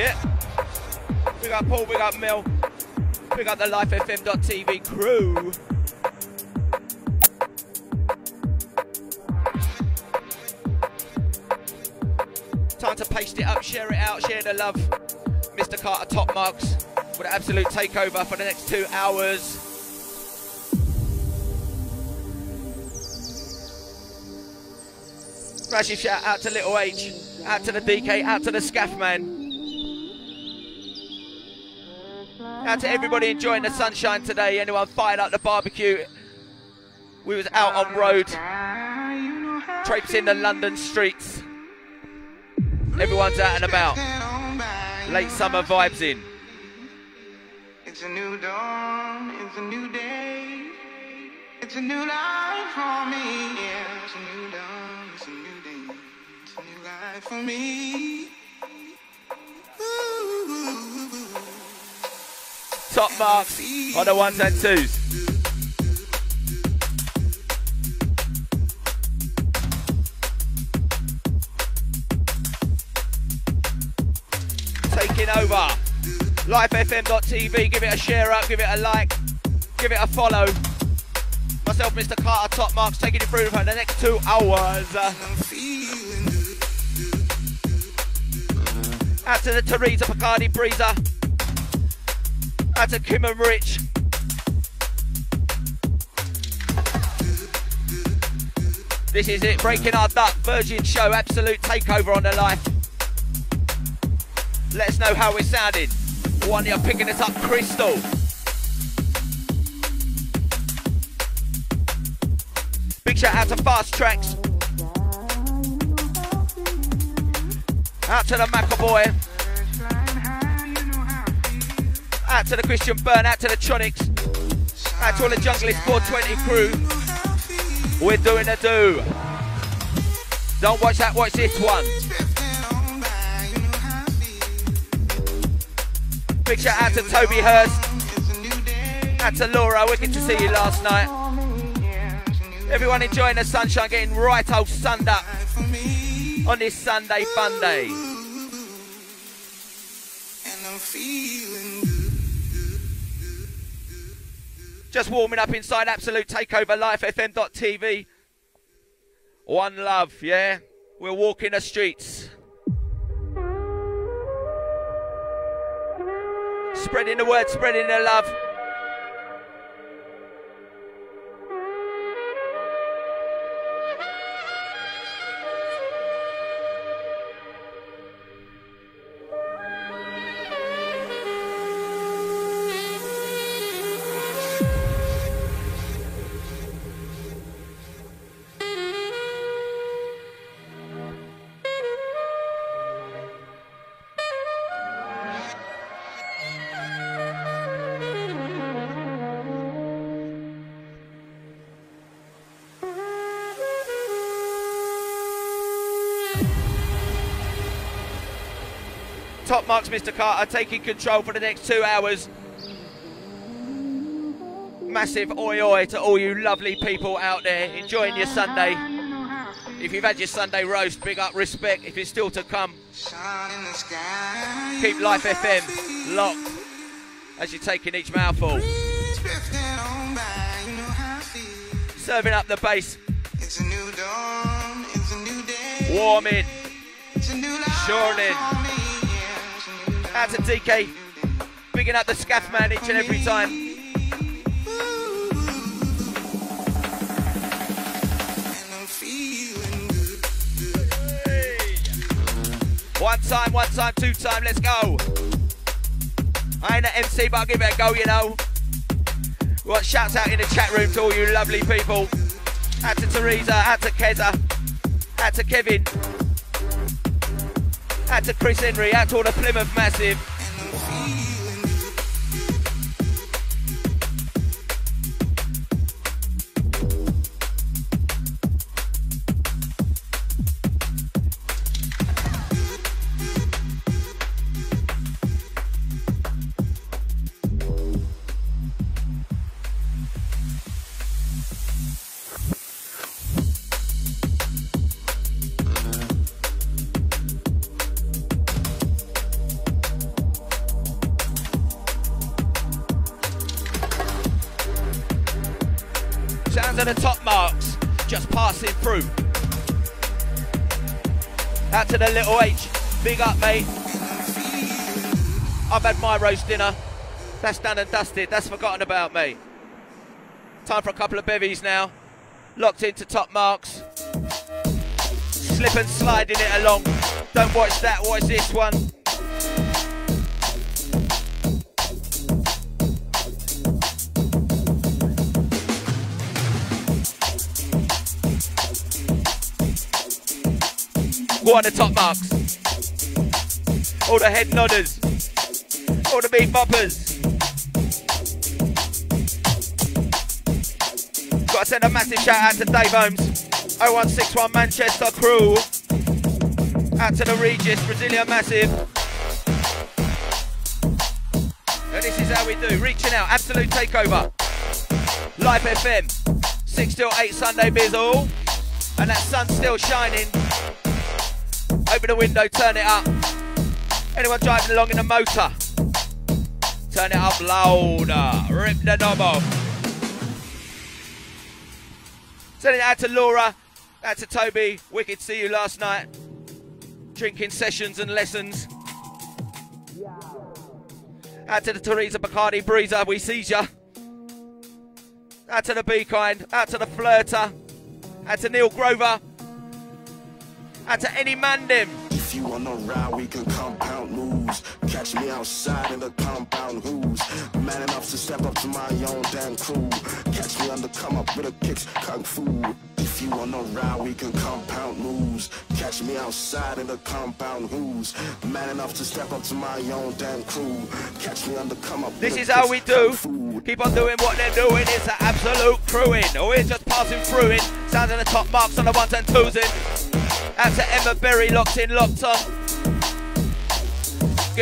yeah. Big up Paul, big up Mel. Big up the LifeFM.tv crew. Time to paste it up, share it out, share the love. Mr. Carter Topmarx with an absolute takeover for the next two hours. Massive shout out to Little H, out to the DK, out to the Scaff man. Out to everybody enjoying the sunshine today. Anyone fired up the barbecue? We was out on road, traipsing the London streets. Everyone's out and about. Late summer vibes in. It's a new dawn, it's a new day, it's a new life for me. Yeah, it's a new dawn, it's a new day, it's a new life for me. Topmarx on the ones and twos. Taking over. LifeFM.tv. Give it a share up, give it a like, give it a follow. Myself, Mr. Carter, Topmarx, taking you through for the next two hours. Out to the Teresa Bacardi Breezer. Out to Kim and Rich. This is it, breaking our duck, Virgin Show, absolute takeover on the life. Let us know how we're sounding. One, you're picking us up, Crystal. Big shout out to Fast Tracks. Out to the McAvoy. Out to the Christian Burn, out to the Tronics. Out to all the Junglist 420 crew. We're doing a do. Don't watch that, watch this one. Big shout out to Toby Hurst. Out to Laura, wicked to see you last night. Everyone enjoying the sunshine, getting right old sunned up on this Sunday fun day. Just warming up inside Absolute Takeover Life FM.tv. One love, yeah? We're walking the streets. Spreading the word, spreading the love. Topmarx, Mr. Carter, taking control for the next two hours. Massive oi oi to all you lovely people out there enjoying your Sunday. If you've had your Sunday roast, big up respect. If it's still to come, keep Life FM locked as you're taking each mouthful. Serving up the bass. It's a new dawn, it's a new day. Warming. It's a new life Shorting. Out to DK. Bigging up the scaff man each and every time. One time, one time, two time, let's go. I ain't an MC, but I'll give it a go, you know. We want shouts out in the chat room to all you lovely people. Out to Teresa, out to Keza, out to Kevin, out to Chris Henry, out to all the Plymouth Massive. Roast dinner. That's done and dusted. That's forgotten about, mate. Time for a couple of bevies now. Locked into Topmarx. Slip and sliding it along. Don't watch that, watch this one. Go on the Topmarx. All the head nodders. All the big boppers. Gotta send a massive shout out to Dave Holmes. 0161 Manchester crew. Out to the Regis, Brazilian Massive. And this is how we do. Reaching out, absolute takeover. Life FM. 6 till 8 Sunday Bizzle. And that sun's still shining. Open the window, turn it up. Anyone driving along in a motor? Turn it up louder. Rip the knob off. Sending it out to Laura. Out to Toby. Wicked see you last night. Drinking sessions and lessons. Out to the Teresa Bacardi Breezer. We see ya. Out to the Be Kind. Out to the Flirter. Out to Neil Grover. Out to any man them. If you wanna ride, we can compound moves. Catch me outside in the compound who's man enough to step up to my own damn crew. Catch me under come up with a kicks kung fu. If you wanna ride, we can compound moves. Catch me outside in the compound who's man enough to step up to my own damn crew. Catch me under come up. This is how we do. Keep on doing what they're doing. It's an absolute crewing. Oh, we're just passing through it. Sounding the Topmarx on the ones and twos in. Out to Emma Berry, locked in, locked Give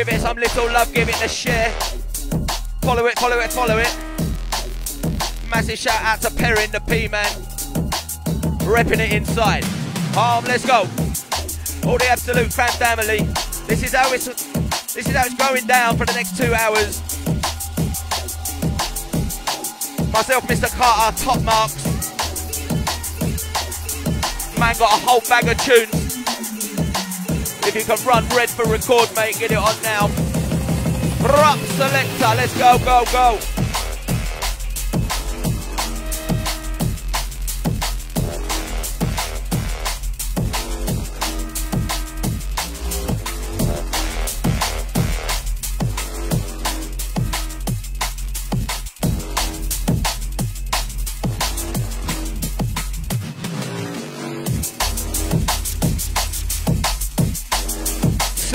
it some little love, give it a share. Follow it, follow it, follow it. Massive shout out to Perrin, the P-Man. Repping it inside. Um, let's go. All the absolute fan family. This is how it's this is how it's going down for the next two hours. Myself, Mr. Carter, Topmarx. Man got a whole bag of tunes. If you can run red for record, mate, get it on now. Rock selector, let's go, go, go.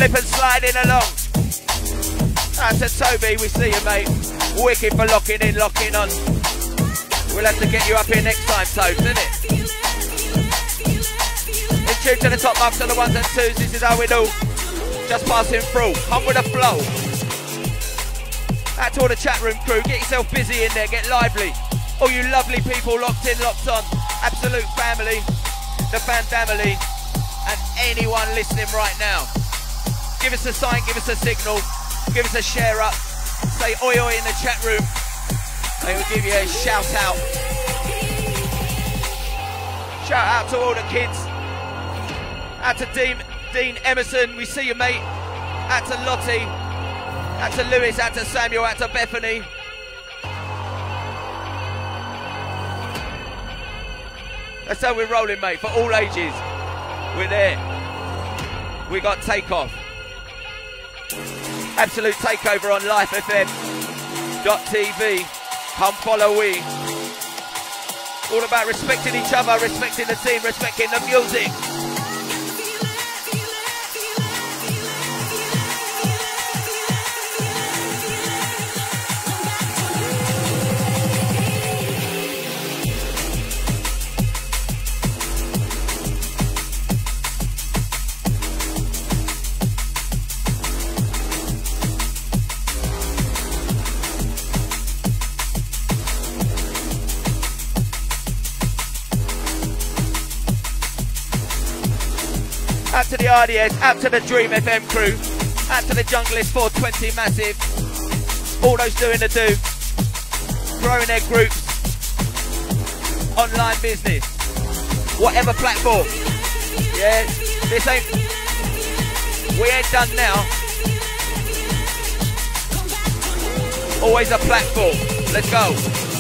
And sliding along. That's a Toby, we see you, mate. Wicked for locking in, locking on. We'll have to get you up here next time, Tobes, isn't it? In tune to the Topmarx on the ones and twos, this is how we do. Just passing through, come with a flow. Out to all the chat room crew, get yourself busy in there, get lively. All you lovely people locked in, locked on. Absolute family, the fan family, and anyone listening right now. Give us a sign, give us a signal, give us a share up. Say oi oi in the chat room, and we'll give you a shout out. Shout out to all the kids. Out to Dean, Dean Emerson, we see you, mate. Out to Lottie. Out to Lewis, out to Samuel, out to Bethany. That's how we're rolling, mate, for all ages. We're there. We got takeoff. Absolute takeover on LifeFM.tv. Come follow we. All about respecting each other, respecting the team, respecting the music. Out to the Dream FM crew, out to the Junglist 420 Massive. All those doing the do, growing their groups online business. Whatever platform. Yeah, this ain't. We ain't done now. Always a platform. Let's go.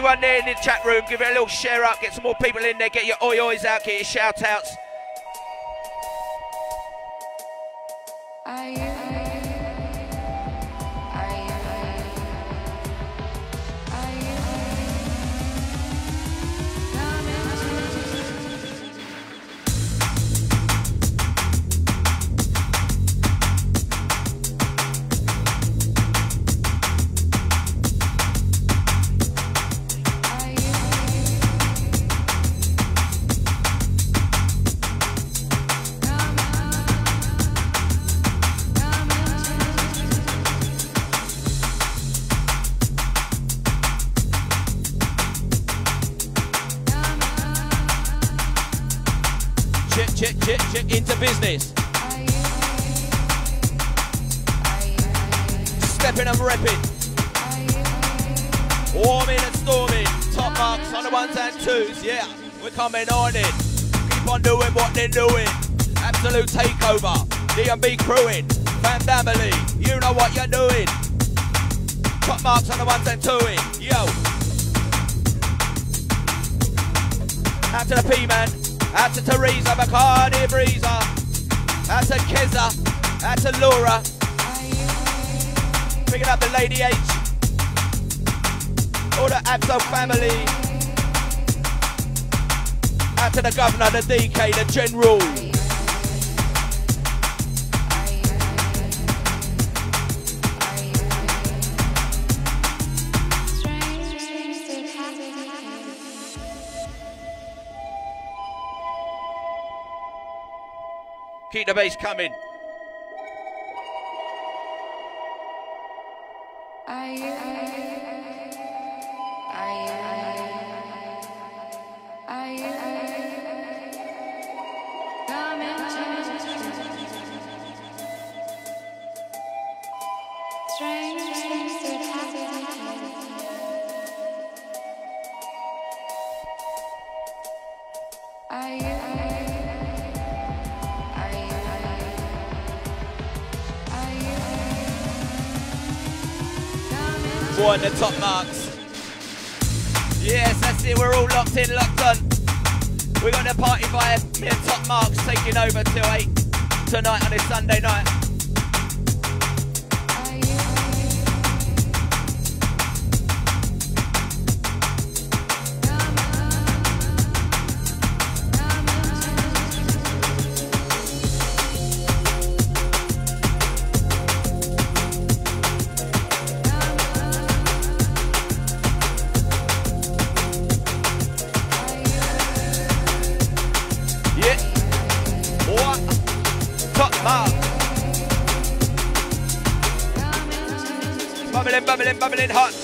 Anyone there in the chat room, give it a little share up, get some more people in there, get your oi ois out, get your shout outs. Out to the Governor, the DK, the General. Keep the bass coming. The Topmarx. Yes, that's it. We're all locked in, locked on. We're going to party vibe. Me Topmarx taking over till 8 tonight on this Sunday night. Bubbling hot.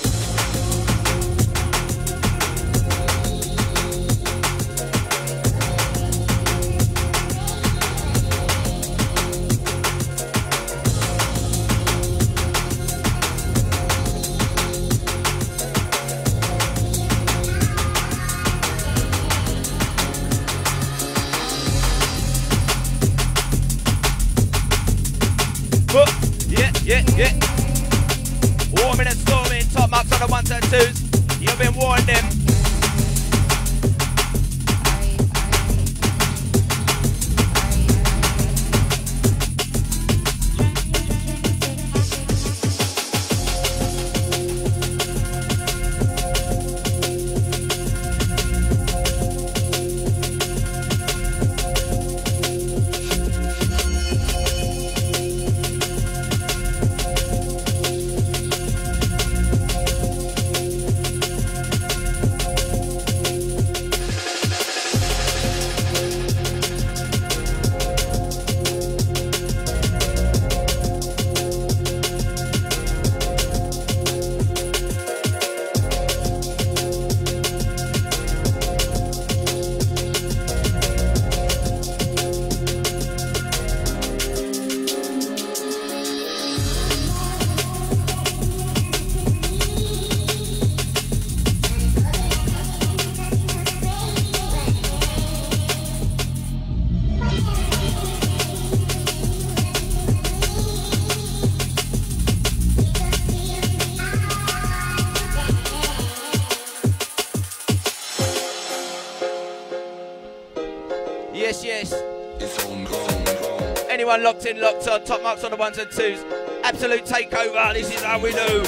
Locked in, locked on. Topmarx on the ones and twos. Absolute takeover. This is how we do.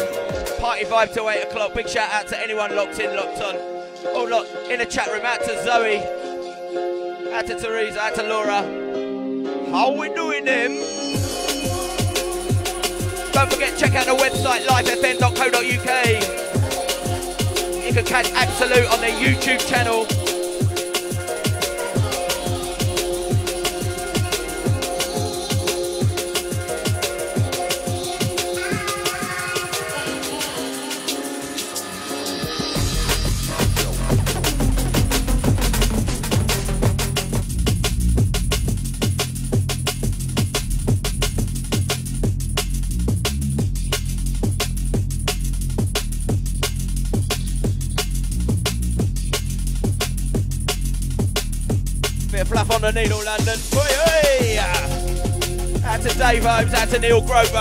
Party vibe till 8 o'clock. Big shout out to anyone locked in, locked on. Oh, look, in the chat room. Out to Zoe. Out to Teresa. Out to Laura. How we doing them? Don't forget, check out the website, lifefm.co.uk. You can catch Absolute on their YouTube channel. The Needle London. Oi, oi. Out to Dave Holmes, out to Neil Grover.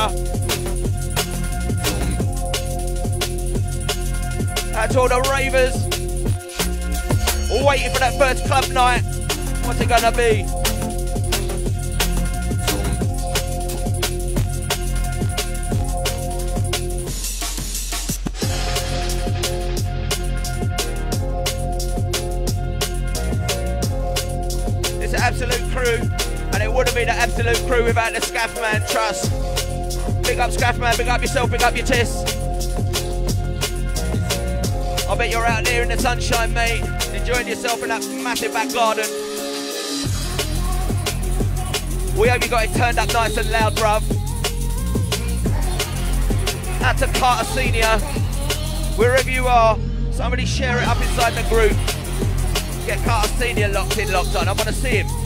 Out to all the ravers. All waiting for that first club night. What's it gonna be? The trust. Big up Scaffman, big up yourself, big up your tis. I bet you're out there in the sunshine, mate, enjoying yourself in that massive back garden. We hope you got it turned up nice and loud, bruv. Out to Carter Senior, wherever you are, somebody share it up inside the group. Get Carter Senior locked in, locked on. I want to see him.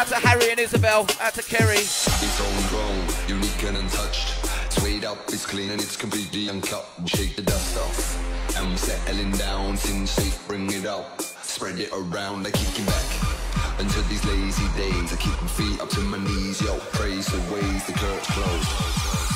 Out to Harry and Isabel. Out to Kerry. It's unique and untouched. Swayed up, it's clean and it's completely uncut. Shake the dust off. We're settling down, bring it up. Spread it around, I kick it back. Until these lazy days, I keep my feet up to my knees, yo. Praise the ways the curtains closed.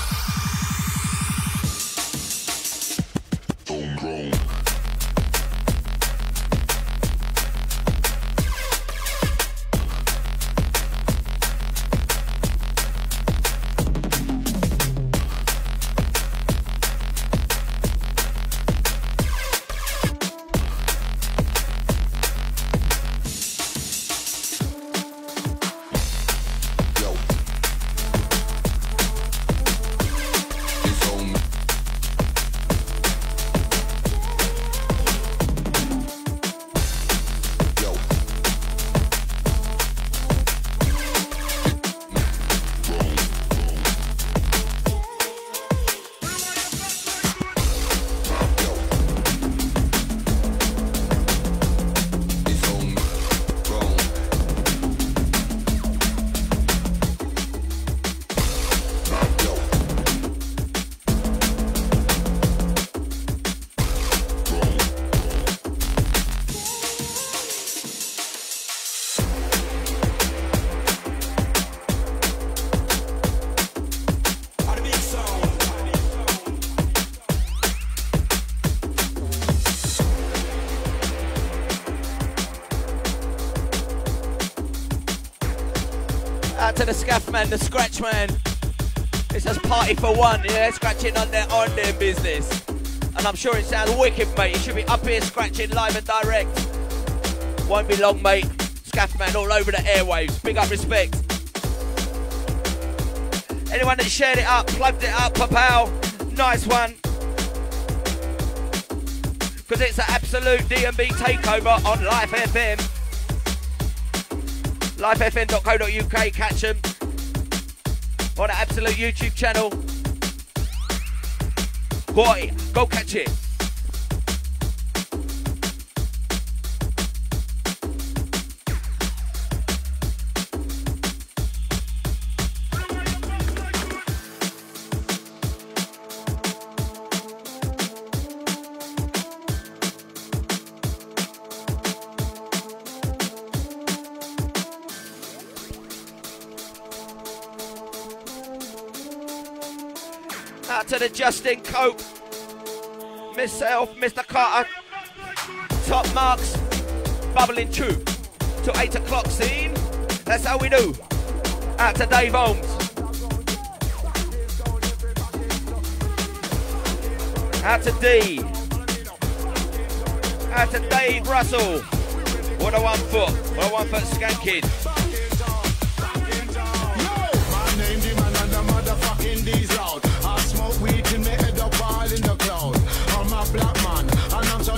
Man, the scratch man. It's just party for one, yeah, scratching on their on their business. And I'm sure it sounds wicked, mate. You should be up here scratching live and direct. Won't be long, mate. Scaff man all over the airwaves. Big up respect. Anyone that shared it up, plugged it up, pal, nice one. Because it's an absolute DNB takeover on Life FM. LifeFM.co.uk, catch them on the Absolute YouTube channel. Boy, go catch it. To the Justin Cope, myself, Mr. Carter, Topmarx, bubbling true to 8 o'clock scene. That's how we do. Out to Dave Holmes. Out to D. Out to Dave Russell. What a one foot. What a one foot skanking.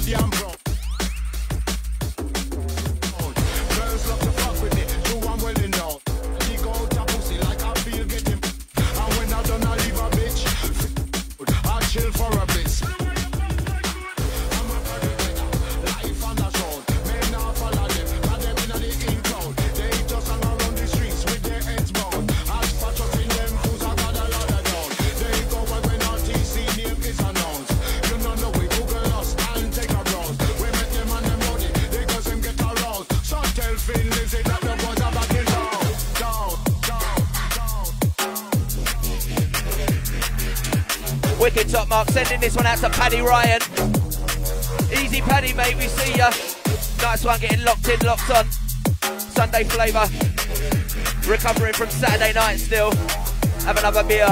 Sending Paddy Ryan. Easy Paddy, mate, we see ya. Nice one, getting locked in, locked on. Sunday flavour. Recovering from Saturday night still. Have another beer.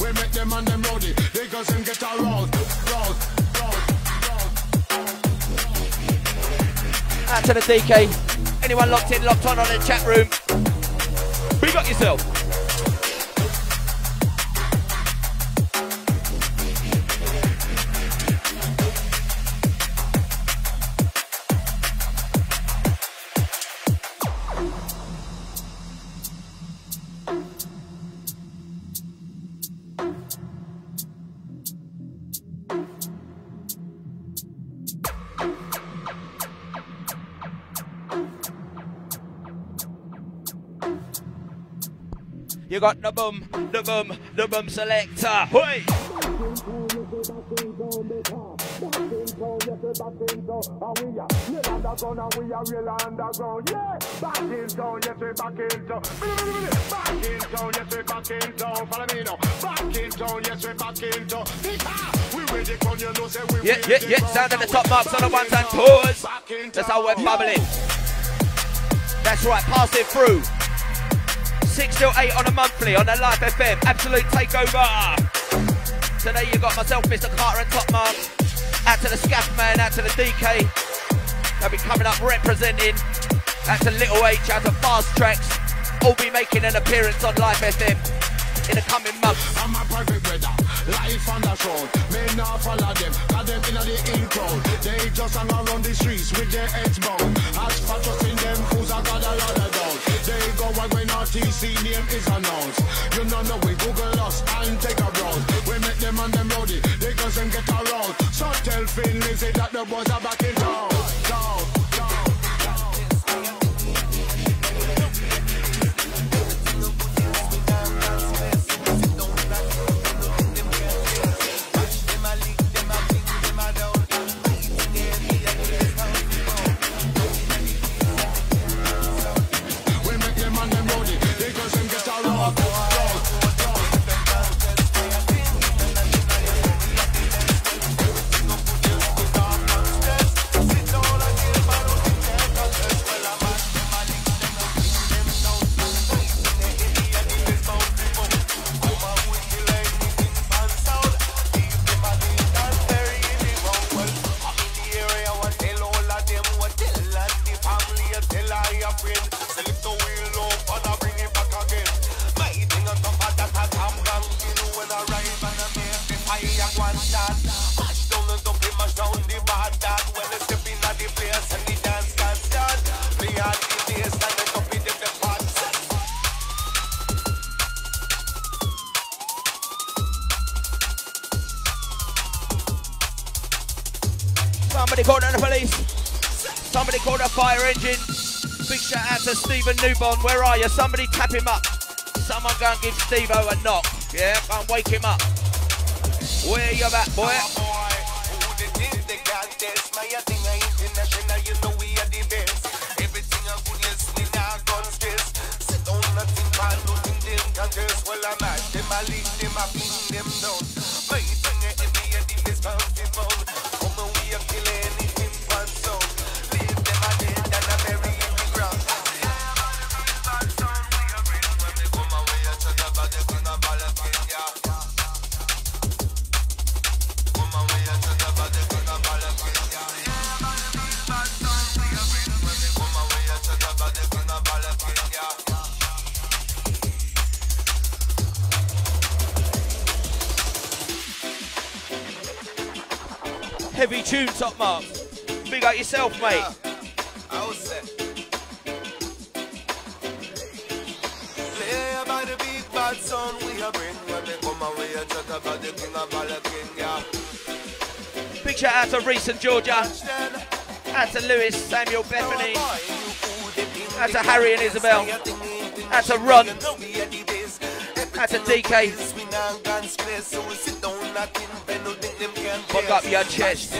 We make them and them rowdy. They go and get roll, roll, Out to the DK. Anyone locked in, locked on on the chat room. Big up yourself. You got the boom, the boom, the boom selector. Hoi! Yeah, yeah, yeah. Sound at the Topmarx on the ones and twos. That's how we're bubbling. That's right, pass it through. 6 till 8 on a monthly on the Life FM. Absolute takeover. Today you got myself, Mr. Carter and Top Mark. Out to the Scaff Man, out to the DK. They'll be coming up representing. Out to Little H, out to Fast Tracks. All be making an appearance on Life FM in the coming months. I'm a private weather, life on the road. Men not follow them, got them in the in crowd. They just hang around the streets with their heads bowed. As for just in them fools, I got a lot of doubt. They go away when RTC name is announced. You know no we Google us and take a browse. We make them on them rowdy, they cause them get around. So tell Thin Lizzy that the boys are back Newborn. Where are you? Somebody tap him up. Someone go and give Steve a knock. Yeah, and wake him up. Where you at, boy? Well, I'm at them, I leave them, I them down. Top mark. Big up yourself, mate. I'll say. Play by the big bad son we are bring when they come away and chat about the king of all the king, yeah. Big shout out to Reese and Georgia. Out to Lewis, Samuel, Bethany. Now, boy, you fool, the thing Out to Harry and Isabel. say a thing ain't in Out to Ron. you know we are the best. Out to DK. is we now gone stress, so we sit down nothing, but no think them can Fuck up your chest.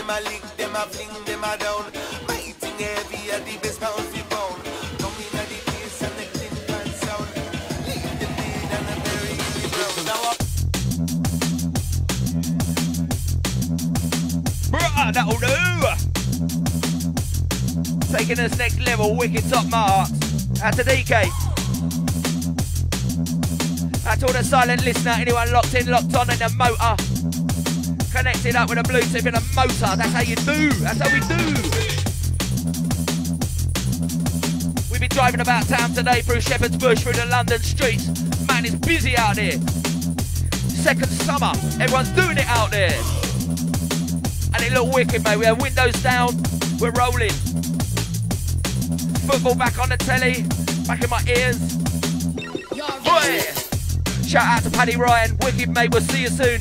Them a fling, them a down. My heavy, are the best pound for pound. At the place and the clean pan sound. Leave them dead and bury in the ground. Now Bruh, that'll do. Taking us next level, wicked Topmarx. Out to DK. To all the silent listener, anyone locked in, locked on in the motor. Connected up with a Bluetooth in a motor. That's how you do. That's how we do. We've been driving about town today through Shepherd's Bush, through the London streets. Man, it's busy out here. Second summer. Everyone's doing it out there. And it looked wicked, mate. We have windows down. We're rolling. Football back on the telly. Back in my ears. Boy! Shout out to Paddy Ryan. Wicked, mate. We'll see you soon.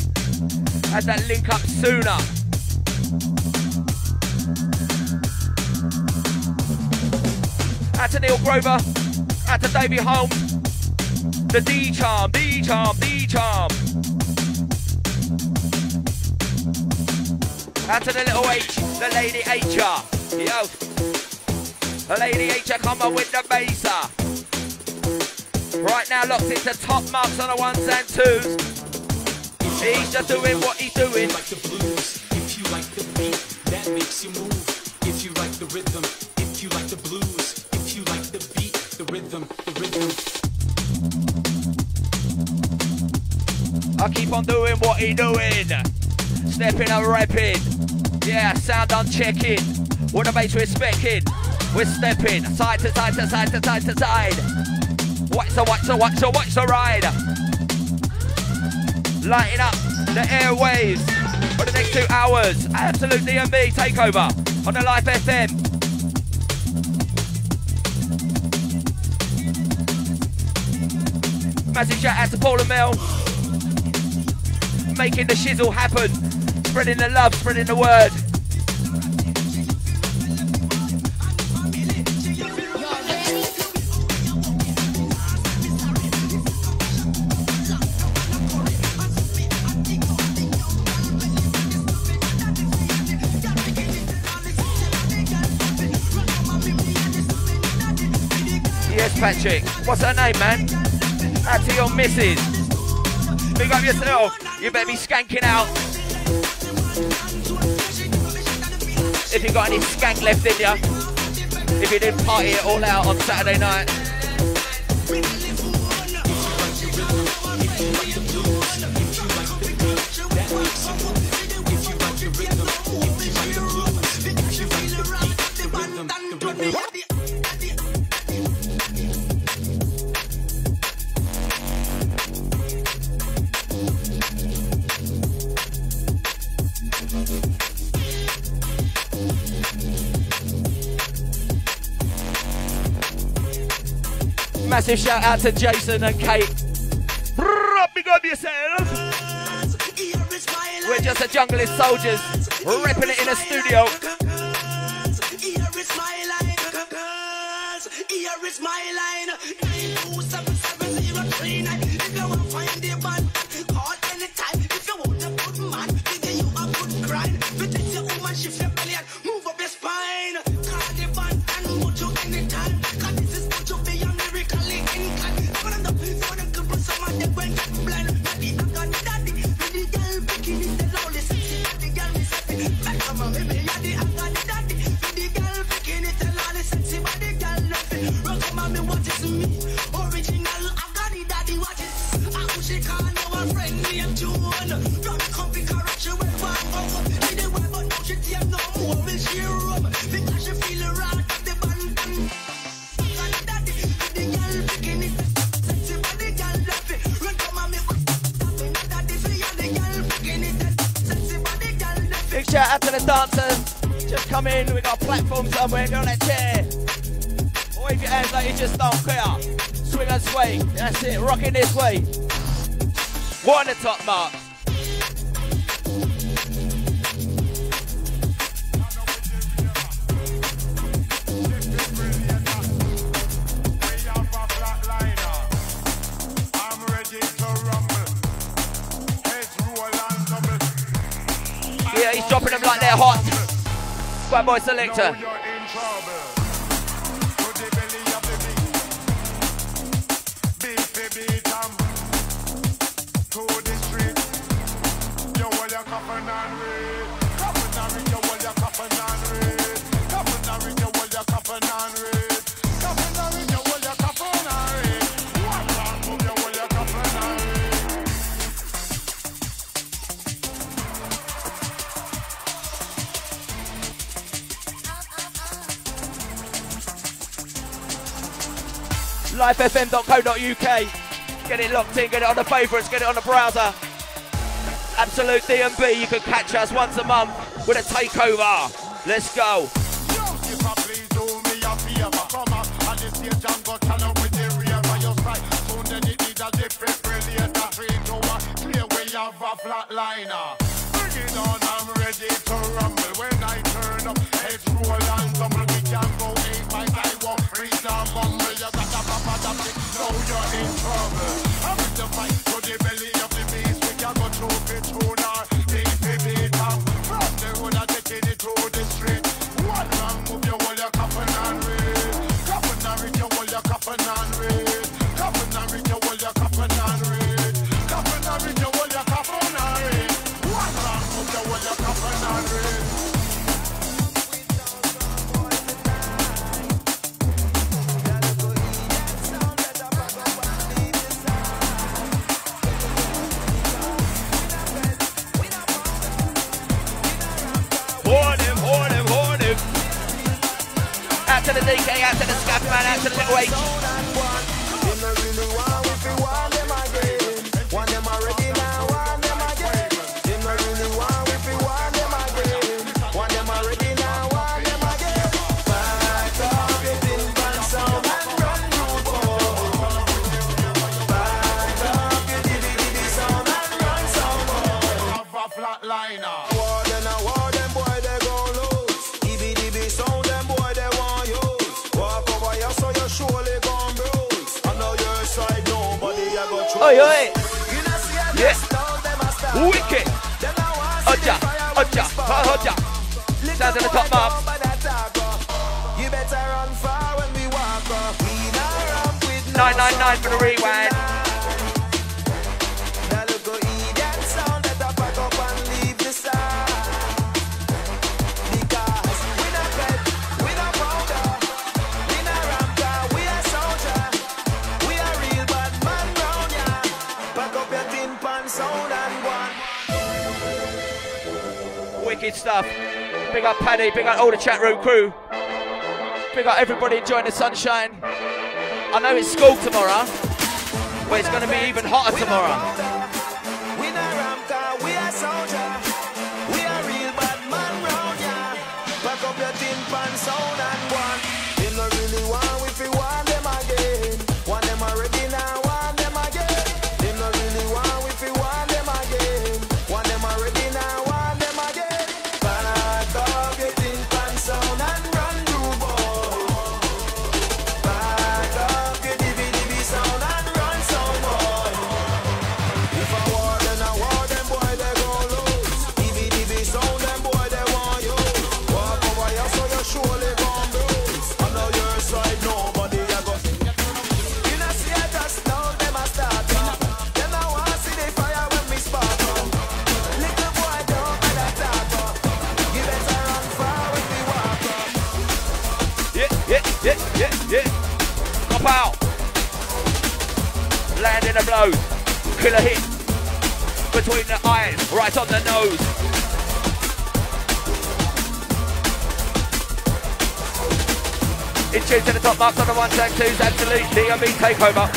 Had that link up sooner. Out to Neil Grover. Out to Davey Holmes. The D Charm, D Charm, D Charm. Out to the little H, the lady H-er. Yo. The lady H-er come up with the baser. Right now locked into Topmarx on the ones and twos. He's just doing what he's doing. like the blues, if you like the beat, that makes you move. If you like the rhythm, if you like the blues, if you like the beat, the rhythm, the rhythm. I keep on doing what he doing. Stepping and repping. Yeah, sound on checking. What the bass we're specking. We're stepping side to side to side to side to side. What's a what's a what's a what's a ride? Lighting up the airwaves for the next two hours. Absolute DNB takeover on the Life FM. Massive shout out to Paul and Mel making the shizzle happen, spreading the love, spreading the word. Patrick. What's her name, man? Out to your missus. Big up yourself. You better be skanking out. If you got any skank left in you. If you didn't party it all out on Saturday night. Massive shout out to Jason and Kate. Big up yourself. We're just a junglist soldiers, repping it in a studio. collector. lifefm.co.uk. Get it locked in, get it on the favourites, get it on the browser. Absolute DNB, you can catch us once a month with a takeover. Let's go. Bring it on, I'm ready to rumble. When I turn up, double Big up all the chat room crew. Big up everybody enjoying the sunshine. I know it's school tomorrow, but it's going to be even hotter tomorrow. Yeah. Yeah, yeah. Pop out. Landing a blow. Killer hit. Between the eyes, right on the nose. In tune to the Topmarx on the ones and twos, absolutely. Mean takeover.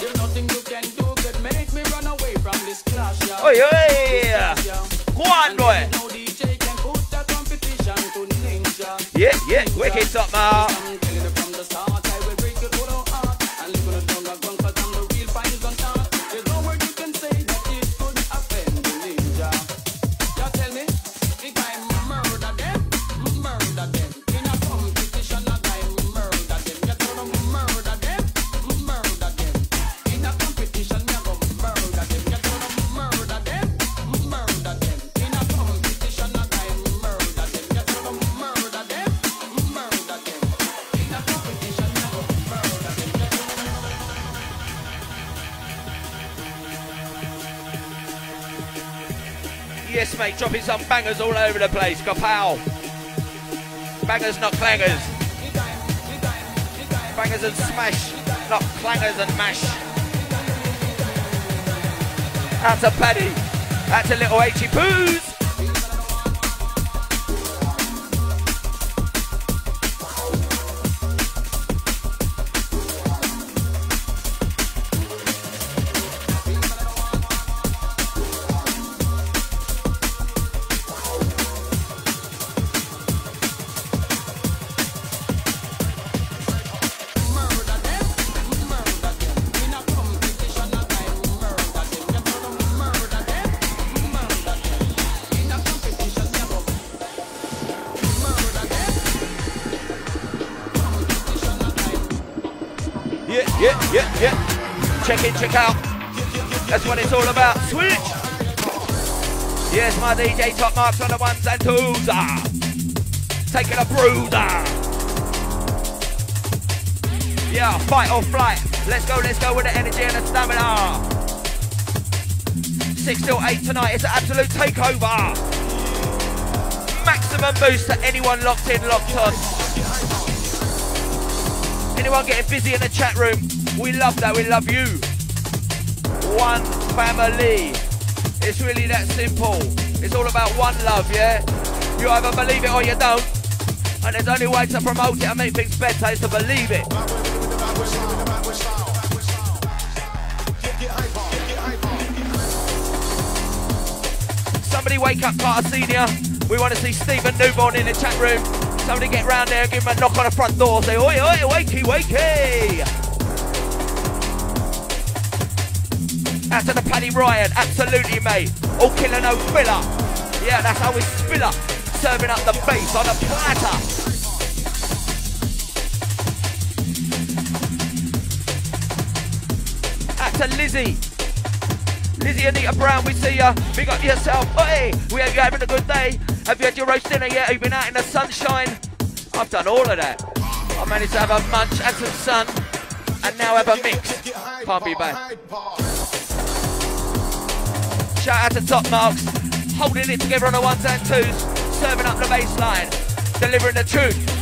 There's nothing you can do Yeah, yeah. Wicked top mark. Some bangers all over the place. Kapow. Bangers, not clangers. Bangers and smash, not clangers and mash. Out to Paddy. Out to little H.E. Poos. DJ marks on the ones and twos. Ah. Taking a bruiser. Yeah, fight or flight. Let's go, let's go with the energy and the stamina. Six till eight tonight. It's an absolute takeover. Maximum boost to anyone locked in, locked on. Anyone getting busy in the chat room? We love that. We love you. One family. It's really that simple. It's all about one love, yeah? You either believe it or you don't. And there's only way to promote it and make things better is to believe it. Somebody wake up Carter Senior. We want to see Stephen Newborn in the chat room. Somebody get round there and give him a knock on the front door. Say, oi, oi, wakey, wakey. Out to the Paddy Ryan, absolutely, mate. All killer, no filler. Yeah, that's how we spiller. Serving up the bass on a platter. To Lizzie. Lizzie Anita Brown, we see ya. Big up yourself. Hey, we hope you're having a good day. Have you had your roast dinner yet? Have you been out in the sunshine? I've done all of that. I managed to have a munch and some sun, and now have a mix. Can't be bad. Shout out to Topmarx, holding it together on the ones and twos, serving up the baseline, delivering the truth.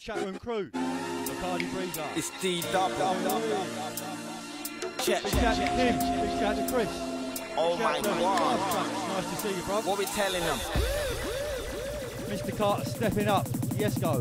Chat room crew. The party breezer. It's D double. Check, Big shout to check, Kim. check. Big shout to Chris. Oh Big my. God. Nice to see you, bro. What we telling them? Mr. Carter stepping up. Yes, go.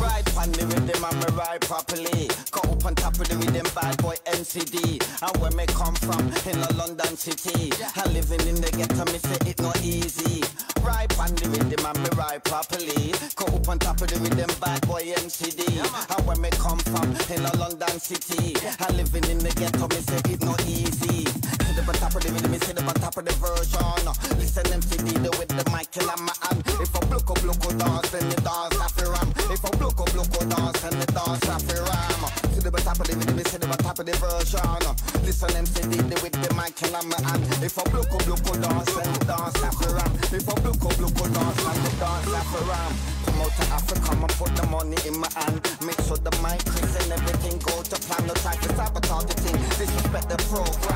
Ride on the rhythm and me ride properly. Got up on top of the rhythm, bad boy NCD. And where me come from, in a London city. And living in the ghetto, me say it not easy. Ride on the rhythm and me ride properly. Got up on top of the rhythm, bad boy NCD. And where me come from, in a London city. And living in the ghetto, me say it not easy. Sit up on top of the rhythm, me sit up on top of the version. Listen MCD, the with the mic in my hand. If I block up, block dance, then the dance have ram. If I block up, block dance, and the dance have ram. Sit up on top of the rhythm, me sit up on top of the version. Listen MCD, the with the mic in my hand. If I block up, block dance, and the dance have ram. If I block up, block dance, and the dance have ram. To Africa, and put the money in my hand. Make sure the mic, Chris, and everything go to plan. No time to sabotage the thing, disrespect the program.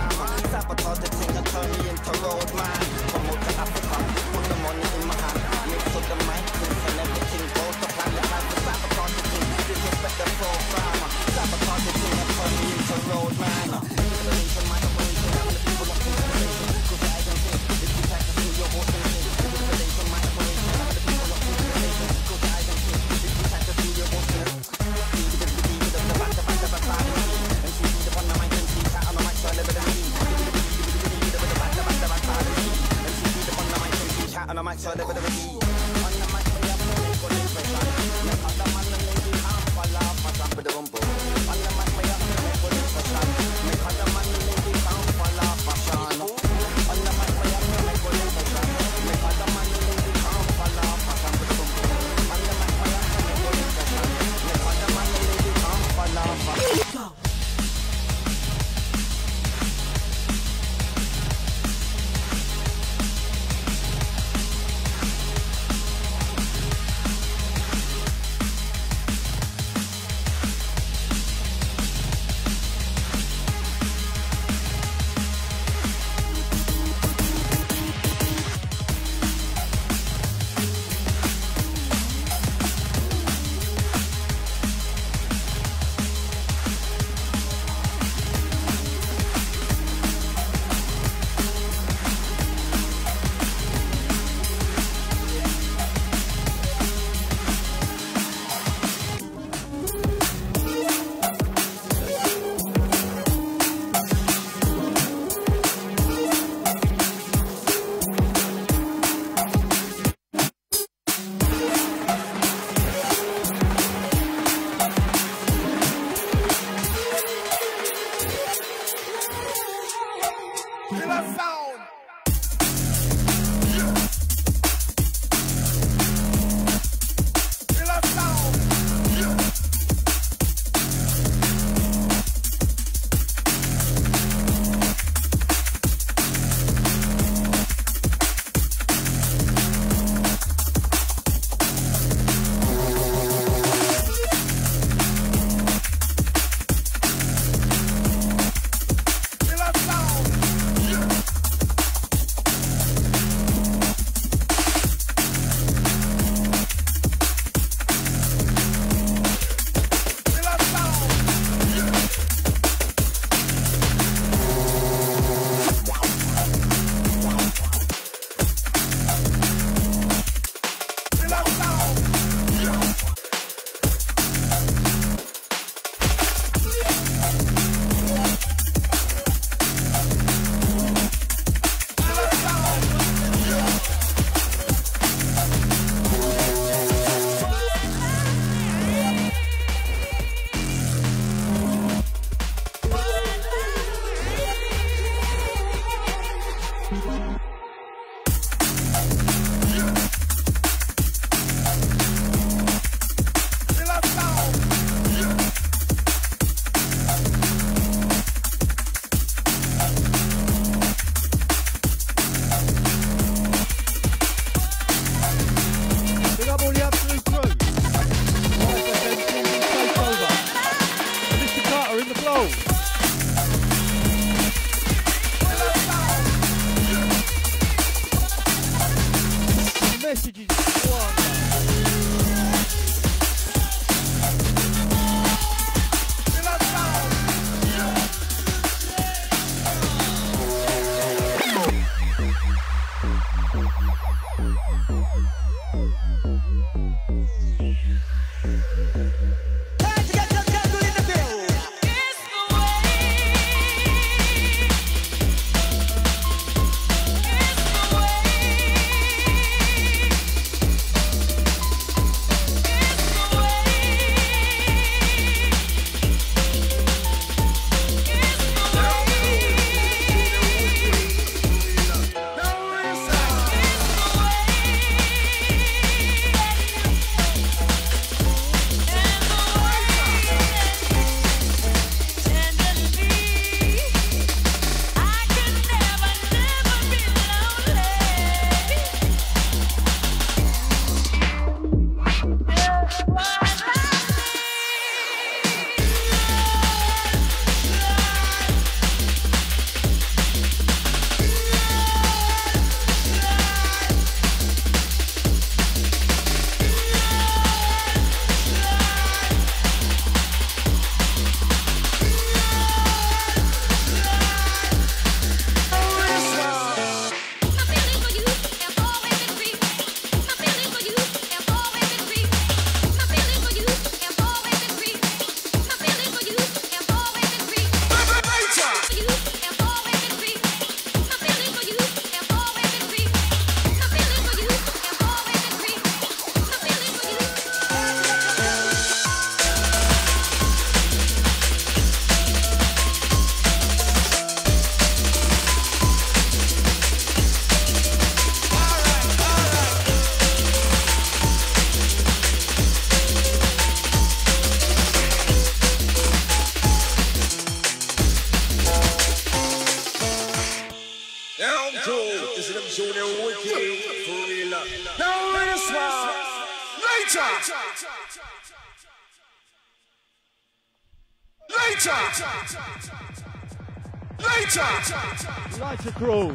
Later. Lighter Crew.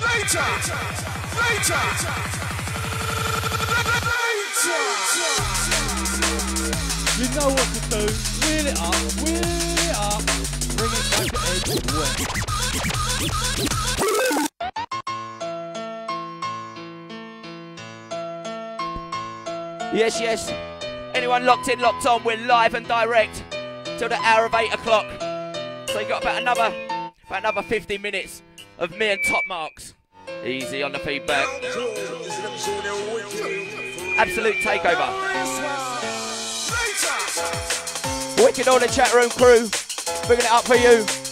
Later. Later. You know what to do. Wheel it up, wheel it up. Bring it back to edge west. Yes, yes. Anyone locked in, locked on, we're live and direct till the hour of 8 o'clock. So you got about another, about another 15 minutes of me and Topmarx. Easy on the feedback. Absolute takeover. Wicked all the chat room crew. Bringing it up for you.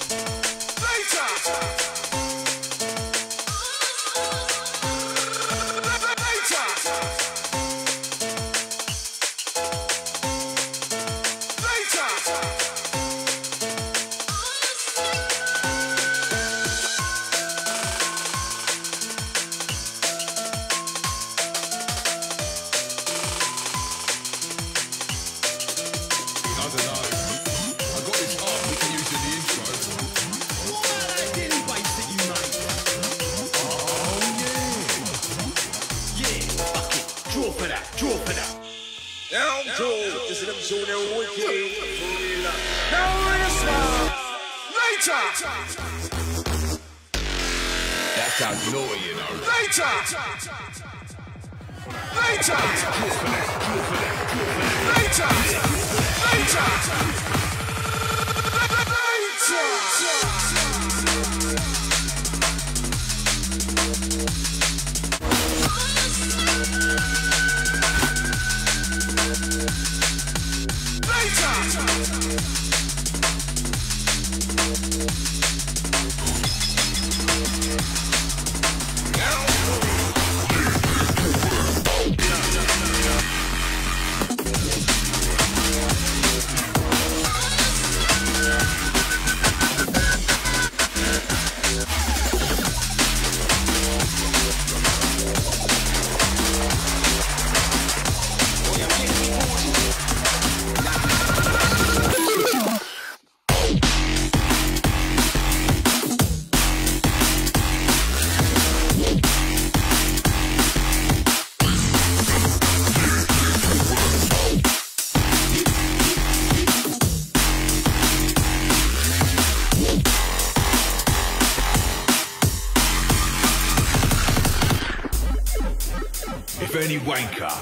Wanker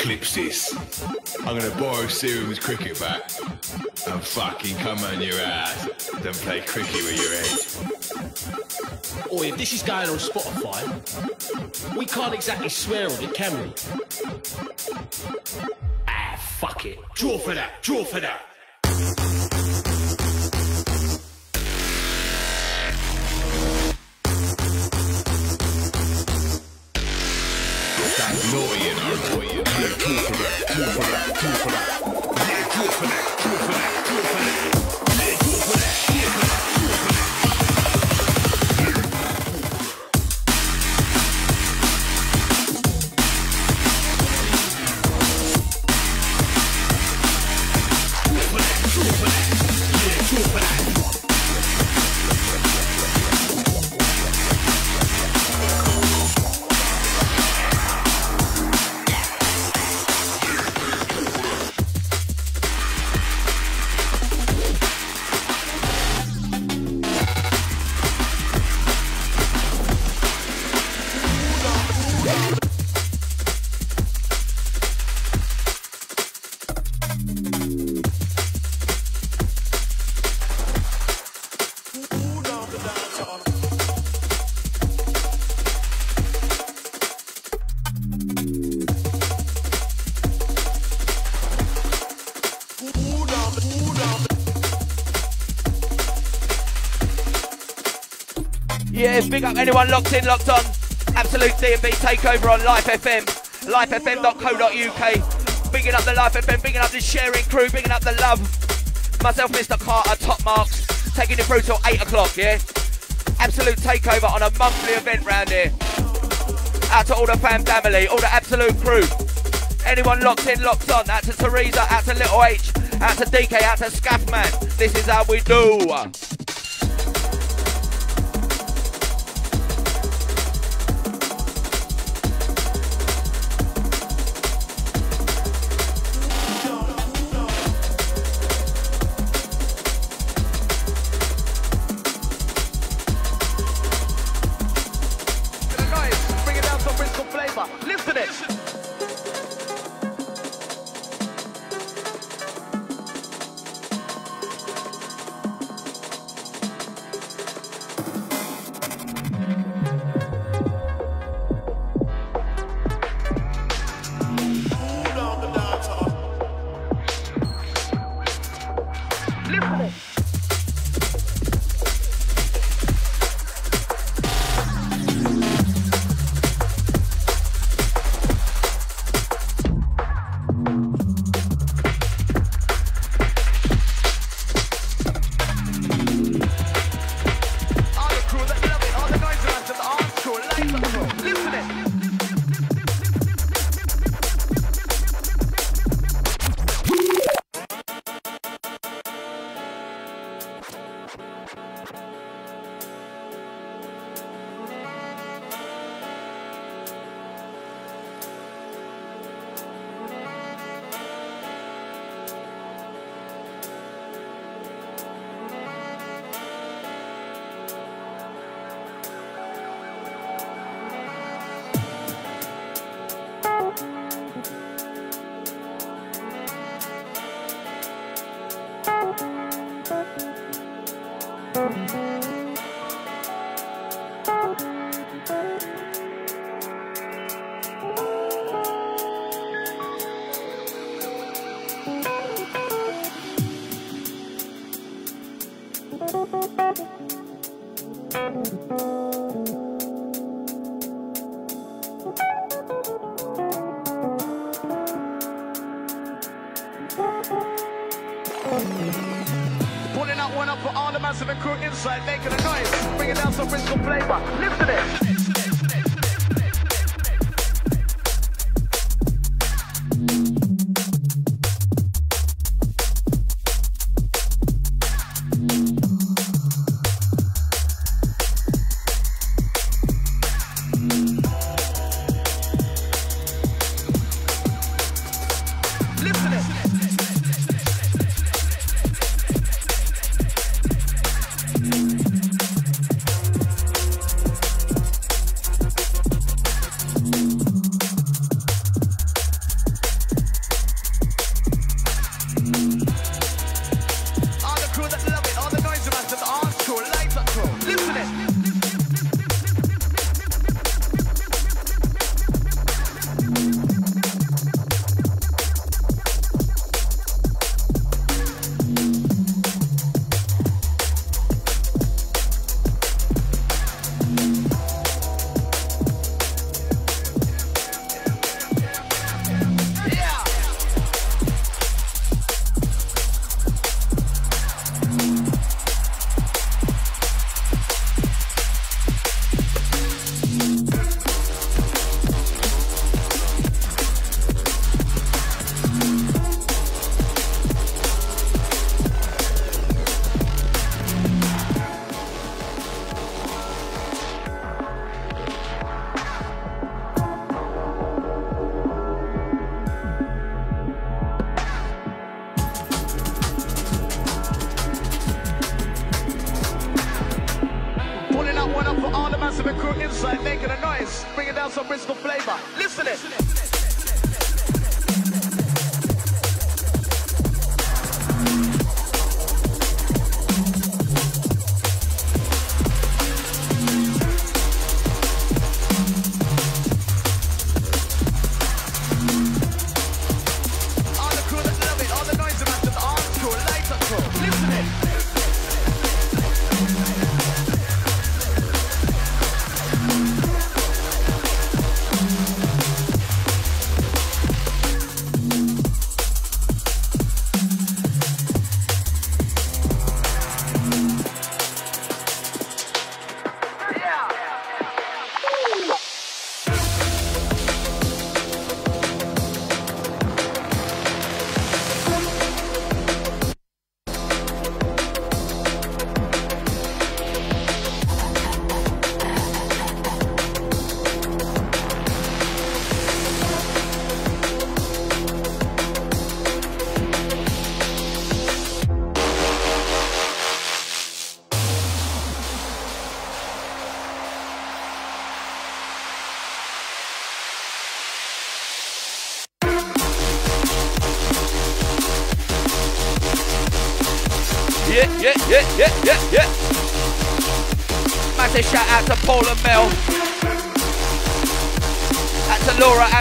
clips this, I'm gonna borrow Serum's cricket bat and fucking come on your ass and play cricket with your head. Or if this is going on Spotify, we can't exactly swear on it, can we? Ah, fuck it. Draw for that, draw for that. Yeah, for that, draw for that, draw for that. Yeah, draw for that, draw for that, big up anyone locked in, locked on. Absolute DNB takeover on Life FM, lifefm.co.uk. Bigging up the Life FM, bigging up the sharing crew, bigging up the love. Myself, Mr. Carter, Topmarx, taking you through till 8 o'clock, yeah? Absolute takeover on a monthly event round here. Out to all the fam family, all the absolute crew. Anyone locked in, locked on. Out to Teresa, out to Little H, out to DK, out to Scaffman. This is how we do. Pulling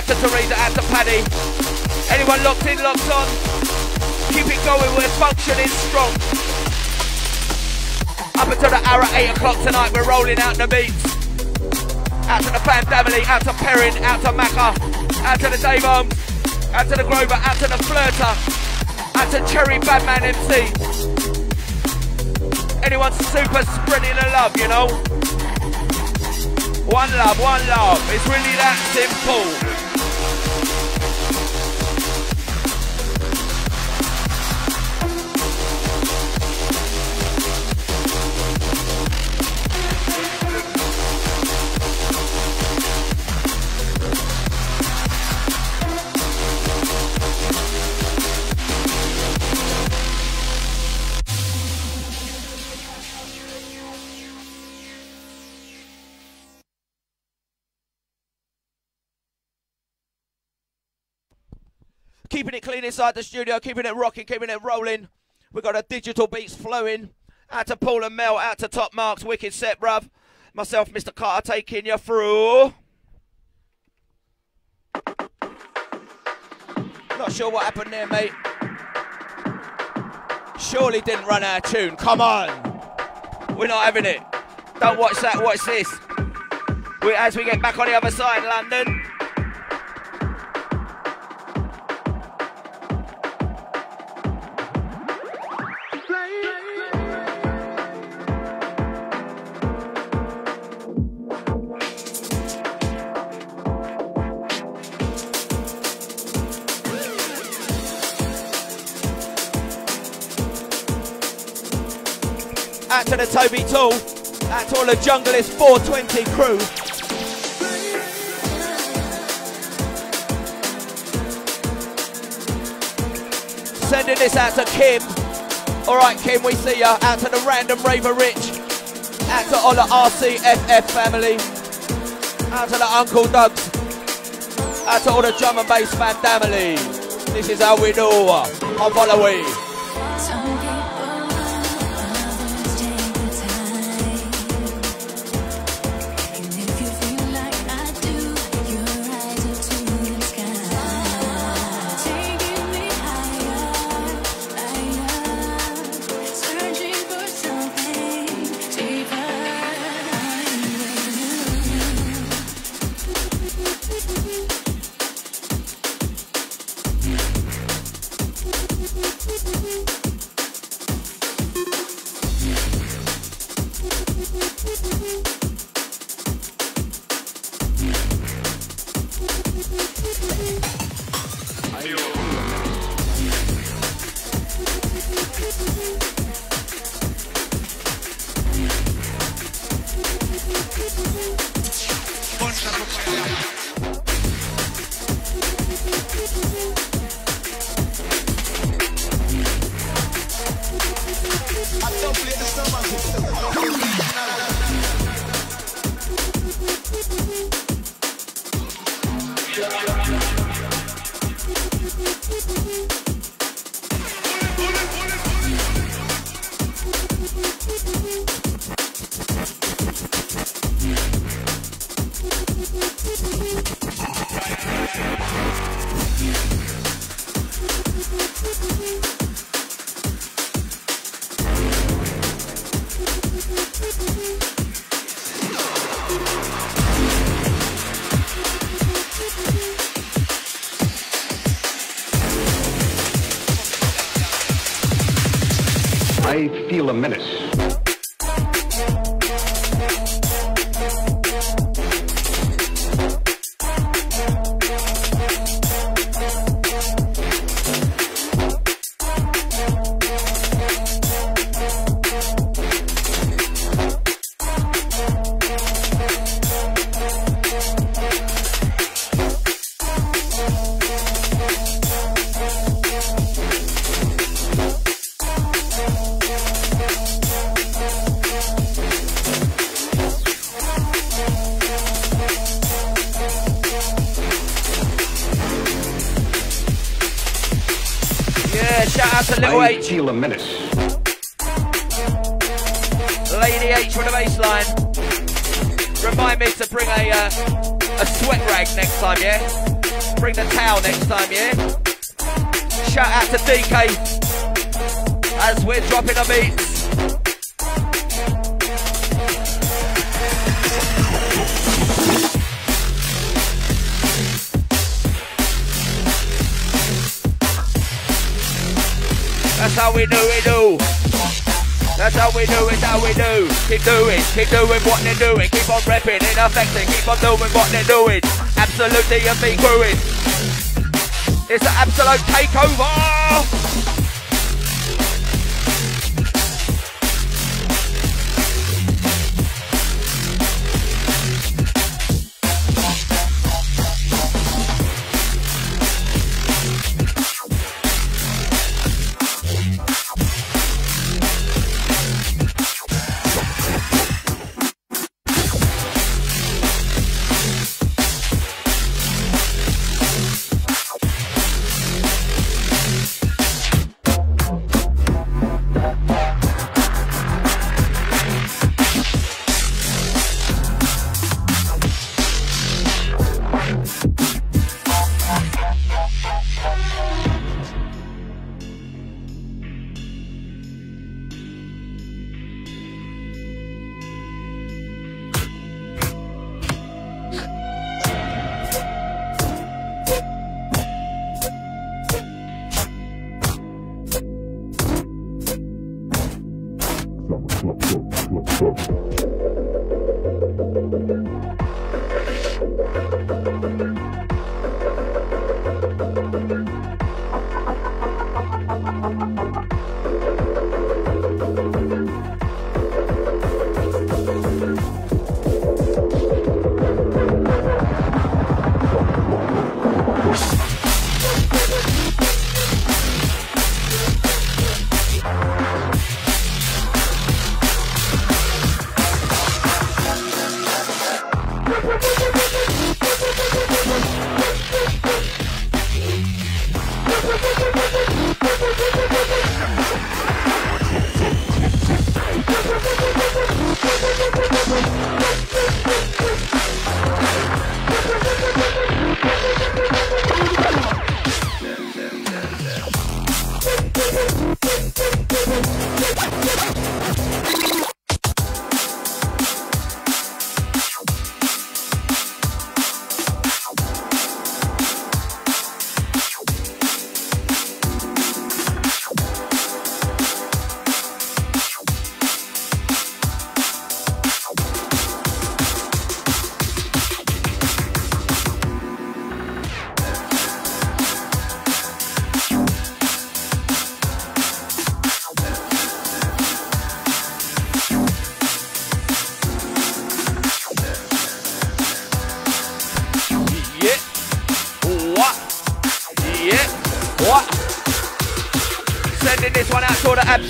to Teresa, out to Paddy. Anyone locked in, locked on? Keep it going, we're functioning strong. Up until the hour at 8 o'clock tonight, we're rolling out the beats. Out to the fan family, out to Perrin, out to Macca, out to the Dave out to the Grover, out to the Flirter, out to Cherry Badman MC. Anyone super spreading the love, you know? One love, one love. It's really that simple. Inside the studio, keeping it rocking, keeping it rolling. We've got a digital beats flowing. Out to Paul and Mel, out to Topmarx, wicked set, bruv. Myself, Mr. Carter, taking you through. Not sure what happened there, mate. Surely didn't run out of tune. Come on. We're not having it. Don't watch that, watch this. We, as we get back on the other side, London. To the Toby Tool. To all the Junglist 420 crew. Sending this out to Kim. Alright, Kim, we see ya. Out to the random Raver Rich. Out to all the RCFF family. Out to the Uncle Doug's. Out to all the drum and bass fan family. This is how we do. Uh, on follow Thank you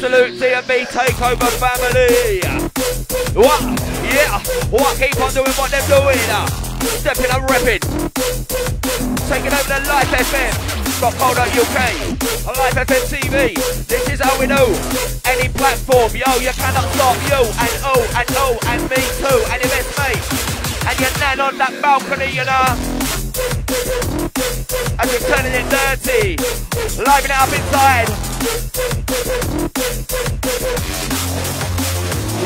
absolute DNB takeover family. What? Yeah. What? Keep on doing what they're doing. Stepping and repping. Taking over the Life FM. UK. Life FM TV. This is how we do. Any platform, yo, you cannot stop you and oh and oh and me too and your best mate. And your nan on that balcony, you know. As we're turning it dirty. Liven it up inside.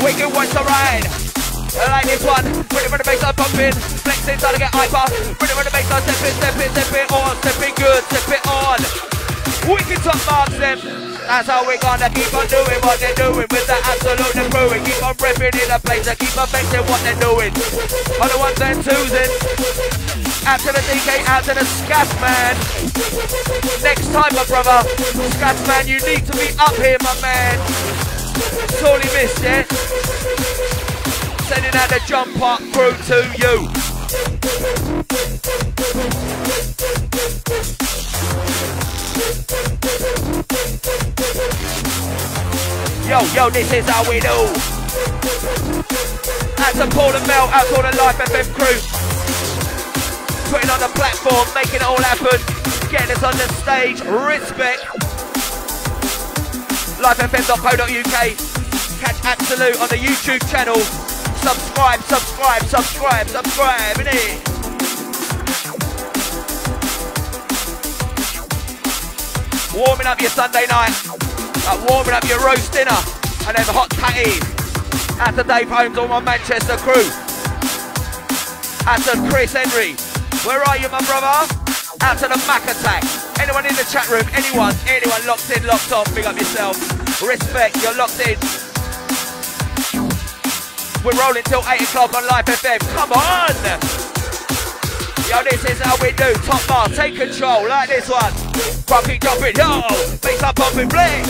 Can watch the ride. I like this one. Ready for the bass line pumping. Flexing, trying to get hyper. Ready for the bass line step it, step it, step it on. Step it good, step it on. Can top marks them. That's how we gonna keep on doing what they're doing with the absolute and brewing. Keep on ripping in the place and keep on facing what they're doing. On the ones and twos in. Out to the DK, out to the Scat Man. Next time, my brother. Scat Man, you need to be up here, my man. Sorely missed it. Sending out the jump up crew to you. Yo, yo, this is how we do. Out to Paul and Mel, out to all the Life FM crew. Putting on the platform, making it all happen. Getting us on the stage. Respect. LifeFM.co.uk. Catch Absolute on the YouTube channel. Subscribe, subscribe, subscribe, subscribe, innit? Warming up your Sunday night. Uh, warming up your roast dinner. And then the hot patties. Out to Dave Holmes, all my Manchester crew. Out to Chris Henry. Where are you, my brother? Out to the Mac Attack. Anyone in the chat room? Anyone? Anyone locked in, locked off, Big up yourself. Respect, you're locked in. We're rolling till 8 o'clock on Life FM. Come on! Yo, this is how we do. Top bar, take control, like this one. Fucking jumping, yo! Bass up pumping, play!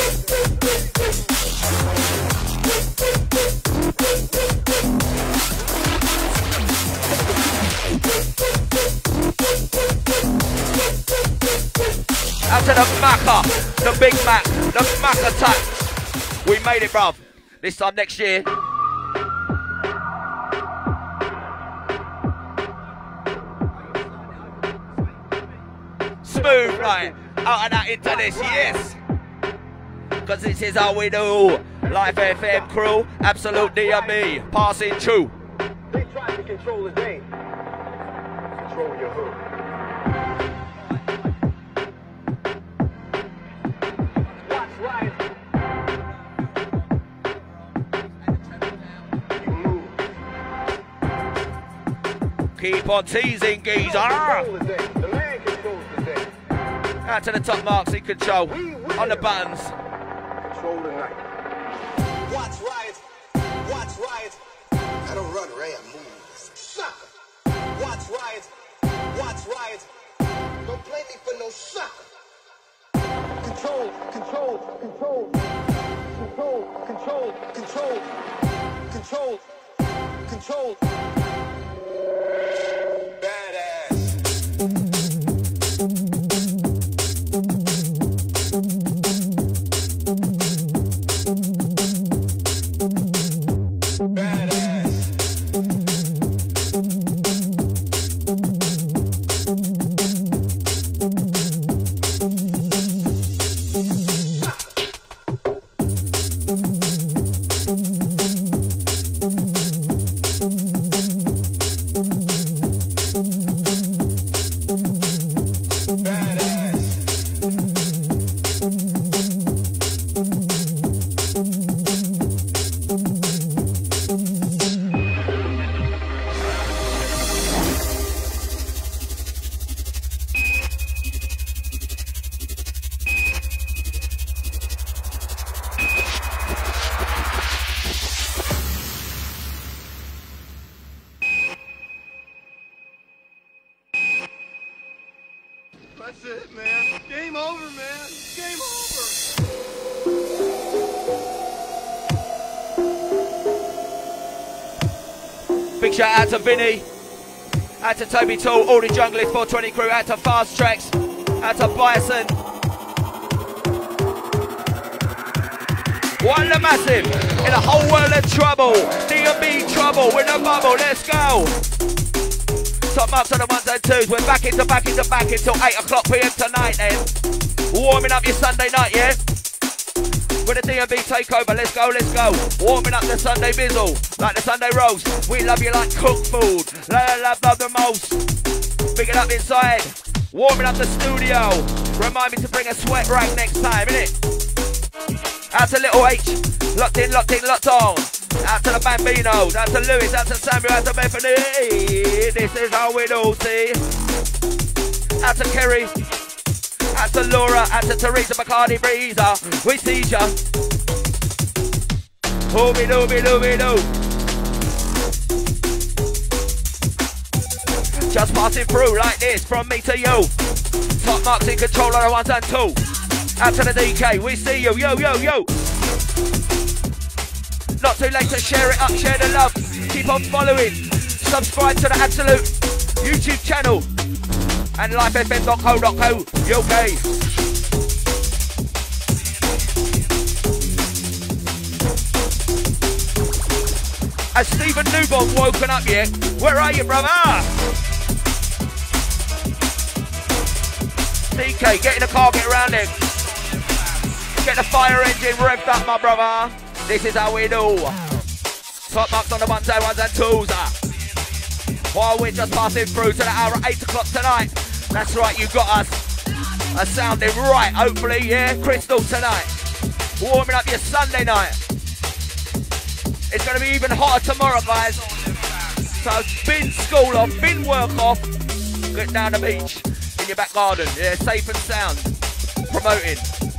Out to the Macca, the Big Mac, the Mac attack. We made it, bruv. This time next year. Smooth, right? Out of that into this, yes. Cause this is how we do. Life FM crew, absolute DNB, passing through. They tried to control the day. Control your hood. Keep on teasing, geezer. Control the day. The man controls the day. Out to the Topmarx in control. On the buttons. Control the night. Watch right. Watch right. I don't run, Ray. I move. Sucker. Watch right. Watch right. Don't play me for no sucker. Control, control, control. Control, control, control. Control, control. うん。Shout out to Vinny. Out to Toby Tool, all the junglist 420 crew. Out to Fast Tracks. Out to Bison. One the massive in a whole world of trouble. DNB trouble with a bubble. Let's go. Topmarx on the ones and twos. We're back into back into back until 8 o'clock p.m. tonight then. Warming up your Sunday night, yeah? With the DNB takeover, let's go, let's go. Warming up the Sunday bizzle, like the Sunday roast. We love you like cooked food. Love, love, love the most. Big it up inside. Warming up the studio. Remind me to bring a sweat rag next time, innit? Out to Little H. Locked in, locked in, locked on. Out to the Bambinos. Out to Lewis. Out to Samuel. Out to Bethany. This is how we do, see. Out to Kerry. To Laura. Out to Teresa McCarty Breezer. We see ya. Hooby dooby dooby doo. Just passing through like this from me to you. Topmarx in control on the ones and two. Out to the DK, we see you, yo, yo, yo. Not too late to share it up, share the love. Keep on following. Subscribe to the Absolute YouTube channel and lifefm.co.co UK. Has Stephen Newborn woken up yet? Where are you, brother? DK, get in the car, get around there. Get the fire engine revved up, my brother. This is how we do. Topmarx on the ones and ones and twos. Ah. While we're just passing through to the hour at 8 o'clock tonight. That's right, you got us. A sounding right, hopefully, yeah. Crystal tonight. Warming up your Sunday night. It's going to be even hotter tomorrow, guys. So bin school off, bin work off. Get down the beach in your back garden. Yeah, safe and sound. Promoting.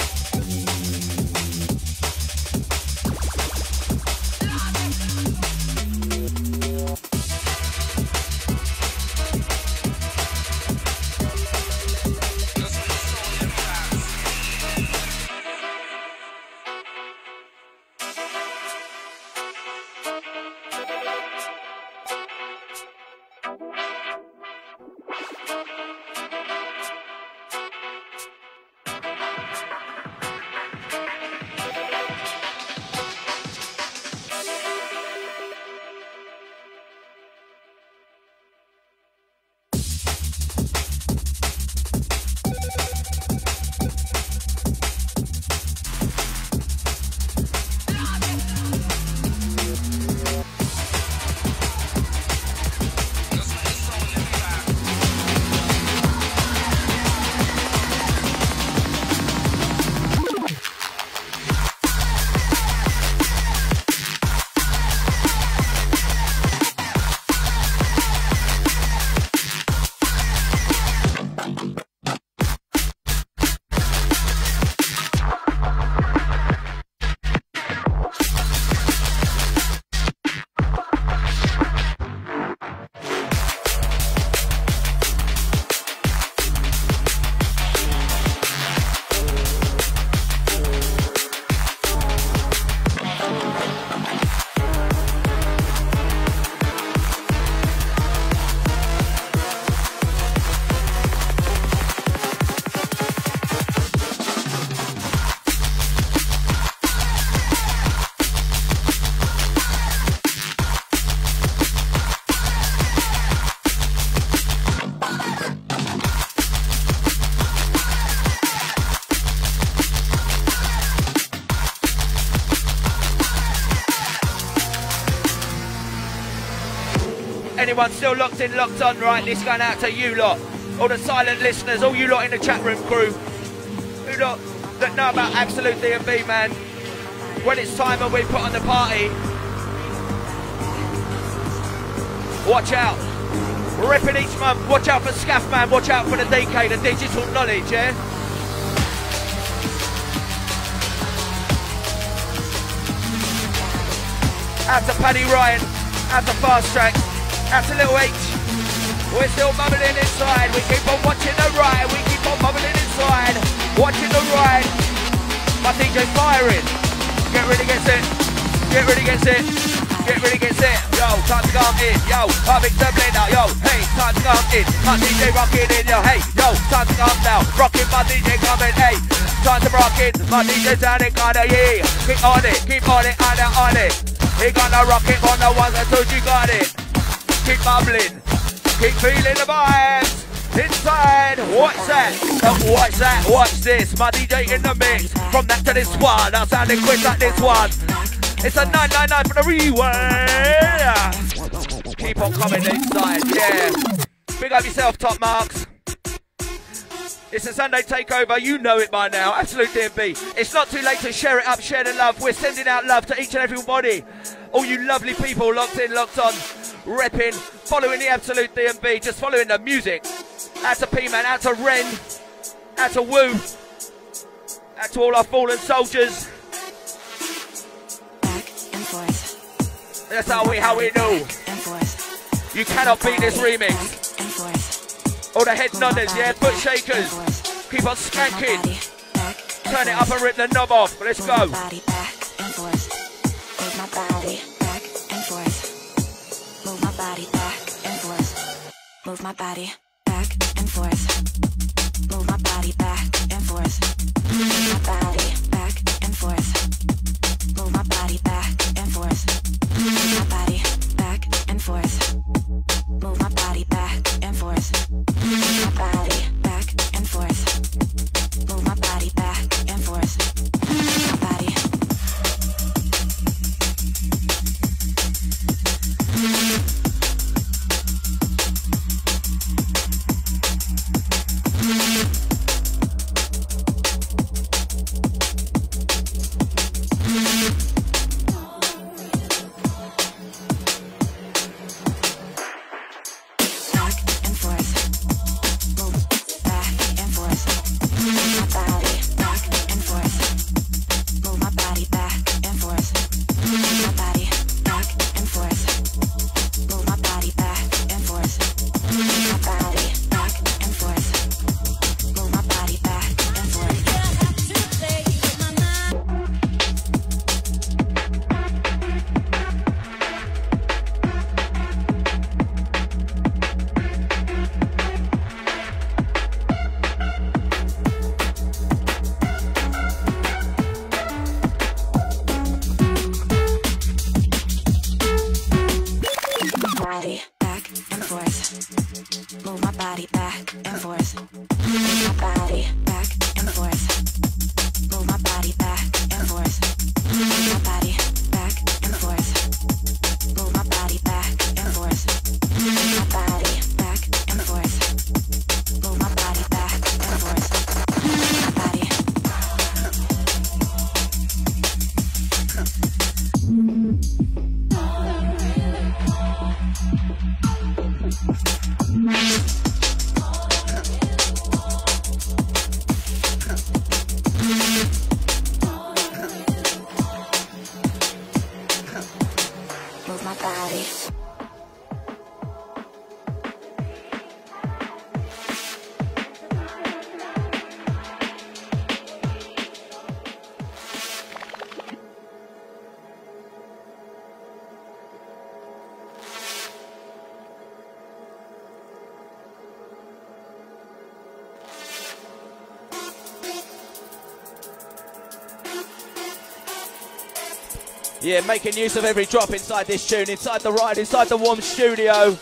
Anyone still locked in, locked on, right? This going out to you lot. All the silent listeners, all you lot in the chat room crew. Who lot that know about Absolute DNB, man. When it's time and we put on the party. Watch out. Ripping each month. Watch out for Scaff, man. Watch out for the DK, the digital knowledge, yeah? To Paddy Ryan. To Fast Track. Out to Little H. We're still bubbling inside. We keep on watching the ride. We keep on bubbling inside. Watching the ride. My DJ's firing. Get ready, get set. Get ready, get set. Get ready, get set. Yo, time to go in. Yo, I'm the blender. Yo, hey, time to go in. My DJ rocking in. Yo, hey, yo, time to go now. Rocking my DJ coming. Hey, time to rock it. My DJ's down in kinda yeah. Keep on it, keep on it, on it, on it. He gonna rock it on the ones and twos. You got it. Keep bubbling. Keep feeling the vibes. Inside, what's that? Uh, what's that? What's this? My DJ in the mix. From that to this one, I'm quick like this one. It's a 999 for the rewind. Keep on coming inside, yeah. Big up yourself, Topmarx. It's a Sunday takeover, you know it by now. Absolute DNB. It's not too late to share it up, share the love. We're sending out love to each and everybody. All you lovely people locked in, locked on, repping, following the Absolute DNB, just following the music. Out to P-Man, out to Ren, out to Woo, out to all our fallen soldiers. That's how we, how we know. You cannot beat this remix. All the head nodders, yeah, foot shakers. Keep on skanking. Turn it up and rip the knob off. Let's go. Move my body back and forth. Yeah, making use of every drop inside this tune, inside the ride, inside the warm studio.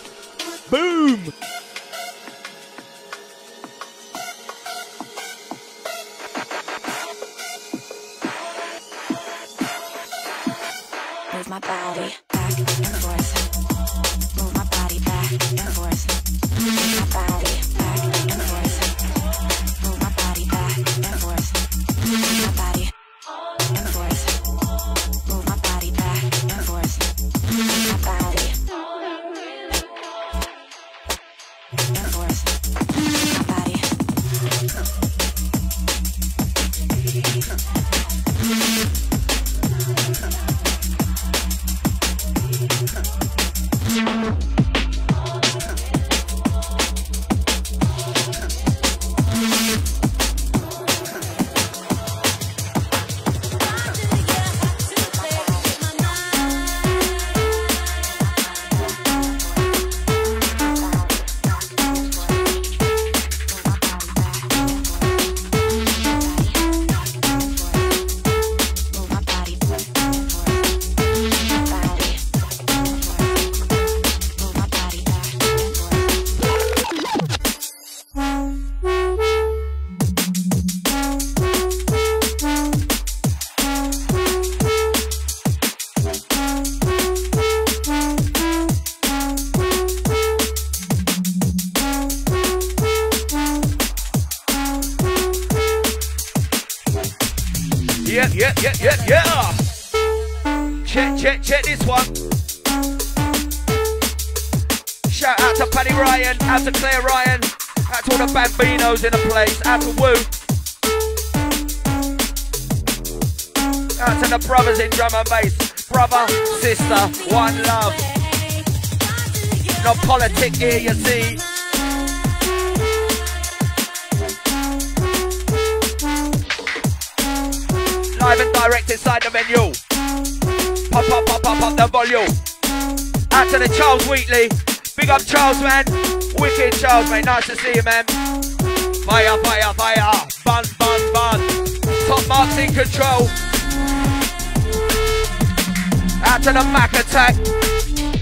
Nice to see you, man. Fire, fire, fire. Bun, bun, bun. Topmarx in control. Out to the Mac attack.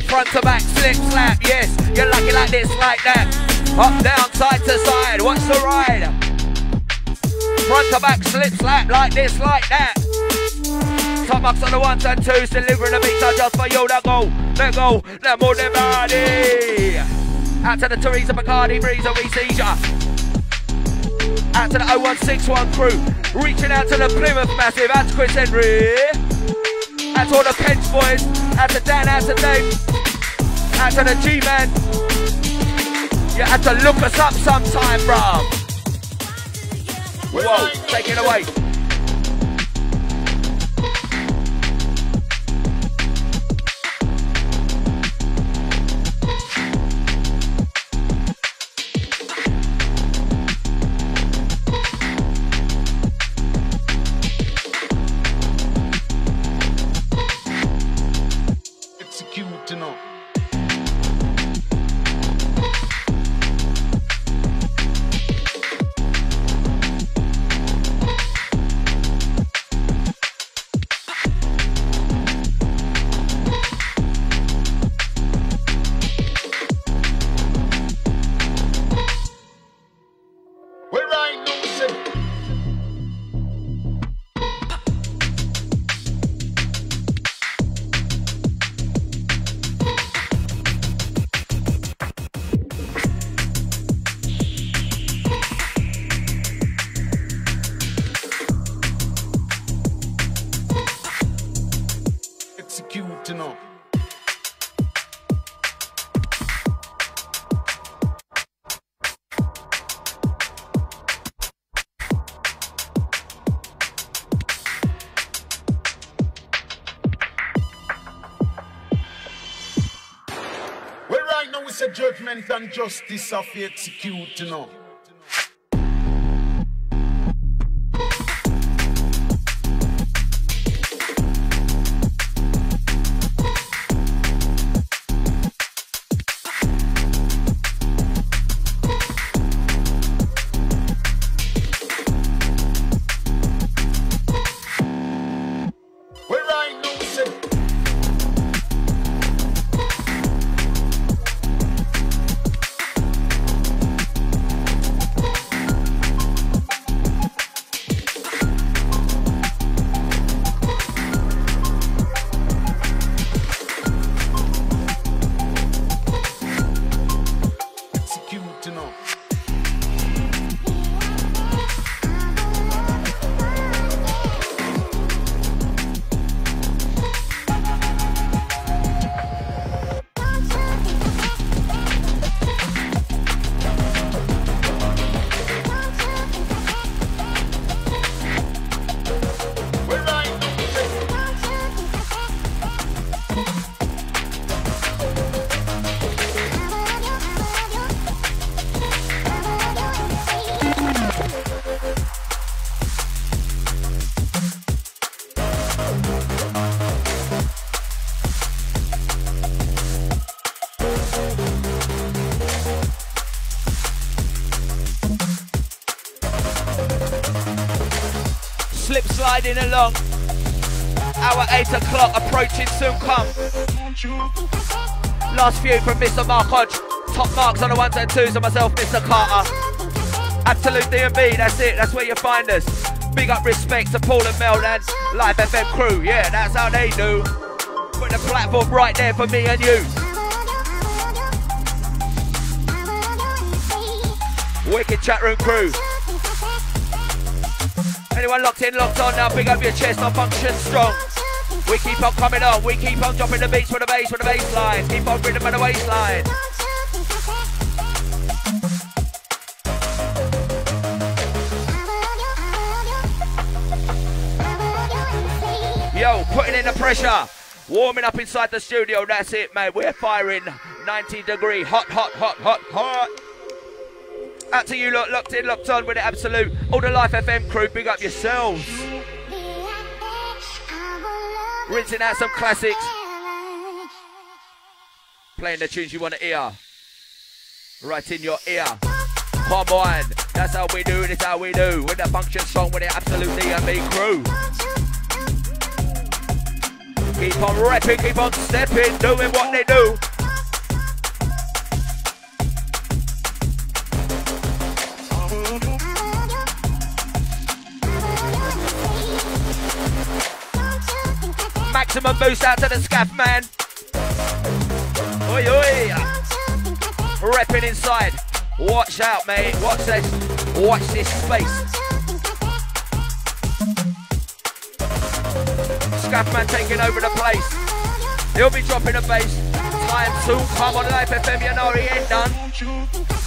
Front to back, slip, slap. Yes, you're lucky like this, like that. Up, down, side to side. What's the ride? Front to back, slip, slap. Like this, like that. Topmarx on the ones and twos. Delivering the beats are just for you. Let go, let go, let move the body. Out to the Teresa Bacardi, Breezer, we see ya. Out to the 0161 crew. Reaching out to the Plymouth Massive. Out to Chris Henry. Out to all the Pence boys. Out to Dan, out to Dave. Out to the G-Man. You have to look us up sometime, bruv. Whoa, take it away. And justice of execute, you know. 8 o'clock approaching soon come. Last few from Mr. Mark Hodge. Topmarx on the ones and twos of myself, Mr. Carter. Absolute DNB, that's it, that's where you find us. Big up respect to Paul and Mel and Life FM crew, yeah, that's how they do. Put the platform right there for me and you. Wicked chat room crew. Anyone locked in, locked on now, big up your chest, our function strong. We keep on coming on, we keep on dropping the beats with the bass, with the bass line. Keep on rhythm and the waistline. Yo, putting in the pressure. Warming up inside the studio, that's it, mate. We're firing 90 degree, hot, hot, hot, hot, hot. Out to you, lot, locked in, locked on with the absolute. All the Life FM crew, big up yourselves. Rinsing out some classics. Playing the tunes you want to hear. Right in your ear. Come on, that's how we do, this how we do. With the function song with the absolute DNB crew. Keep on rapping, keep on stepping, doing what they do. Maximum boost out to the scaff man. Oi, oi. Repping inside. Watch out, mate. Watch this. Watch this space. Scaffman taking over the place. He'll be dropping the bass. Time soon. Come on, Life FM. You know he ain't done.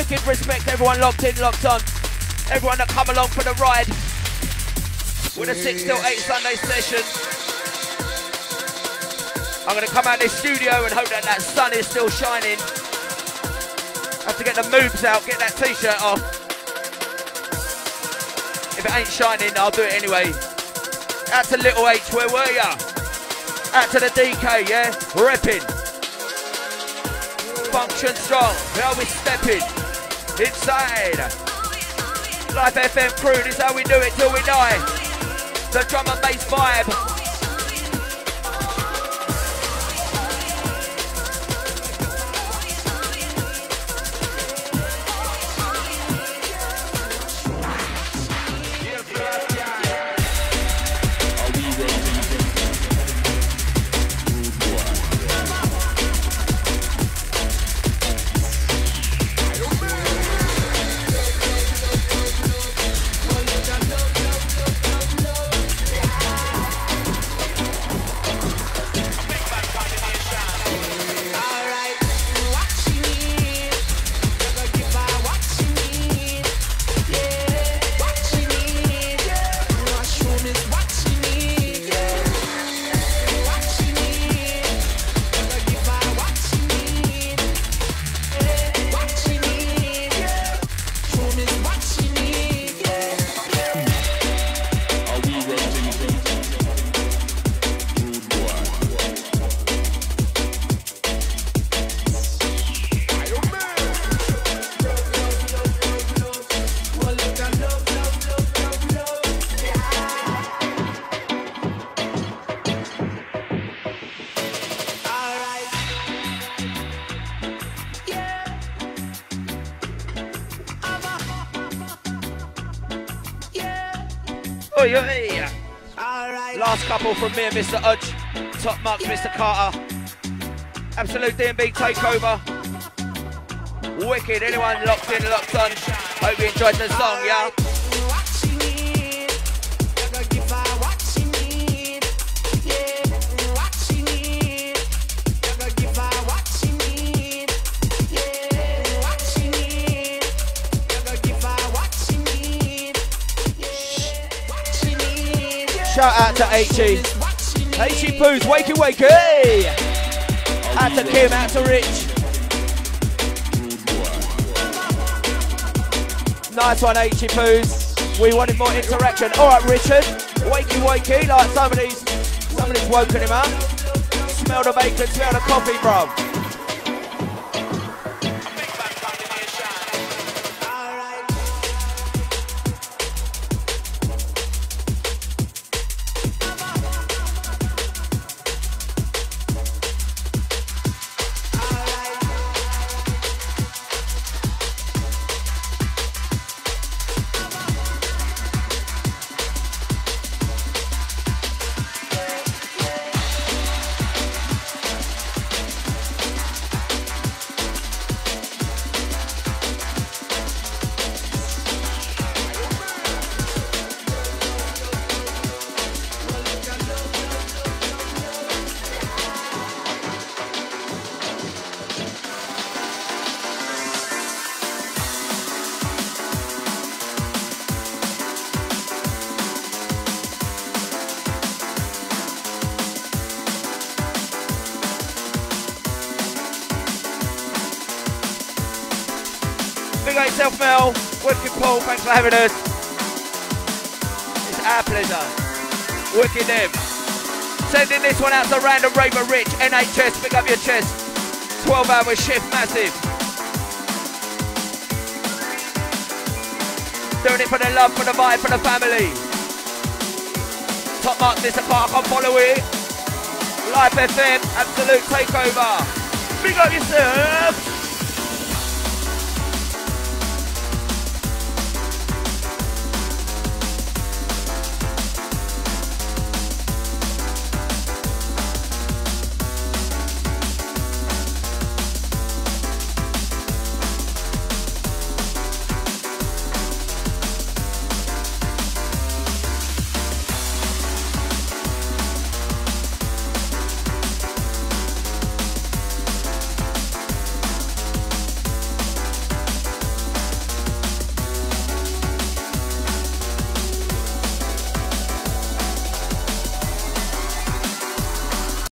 Wicked respect everyone locked in, locked on. Everyone that come along for the ride. With a 6 till 8 Sunday session. I'm going to come out of this studio and hope that that sun is still shining. Have to get the moves out, get that t-shirt off. If it ain't shining, I'll do it anyway. Out to Little H, where were ya? Out to the DK, yeah? Repping. Function strong, how we stepping. Inside. Life FM crew, this is how we do it till we die. The drum and bass vibe. Oh, oi, oi. Last couple from me and Mr. Udge. Topmarx, Mr. Carter. Absolute DNB takeover. Wicked. Anyone locked in, locked on. Hope you enjoyed the song, yeah? To HE. HE Poos, wakey wakey! Out to Kim, out to Rich. Nice one, HE Poos. We wanted more interaction. Alright, Richard. Wakey wakey, like somebody's somebody's woken him up. Smell the bacon, smell the coffee, bro. For having us. It's our pleasure. Wicked them. Sending this one out to Random Raver Rich, NHS, pick up your chest. 12 hour shift, massive. Doing it for the love, for the vibe, for the family. Top mark, Mr. Park, on follow it. Life FM, absolute takeover. Big up yourself.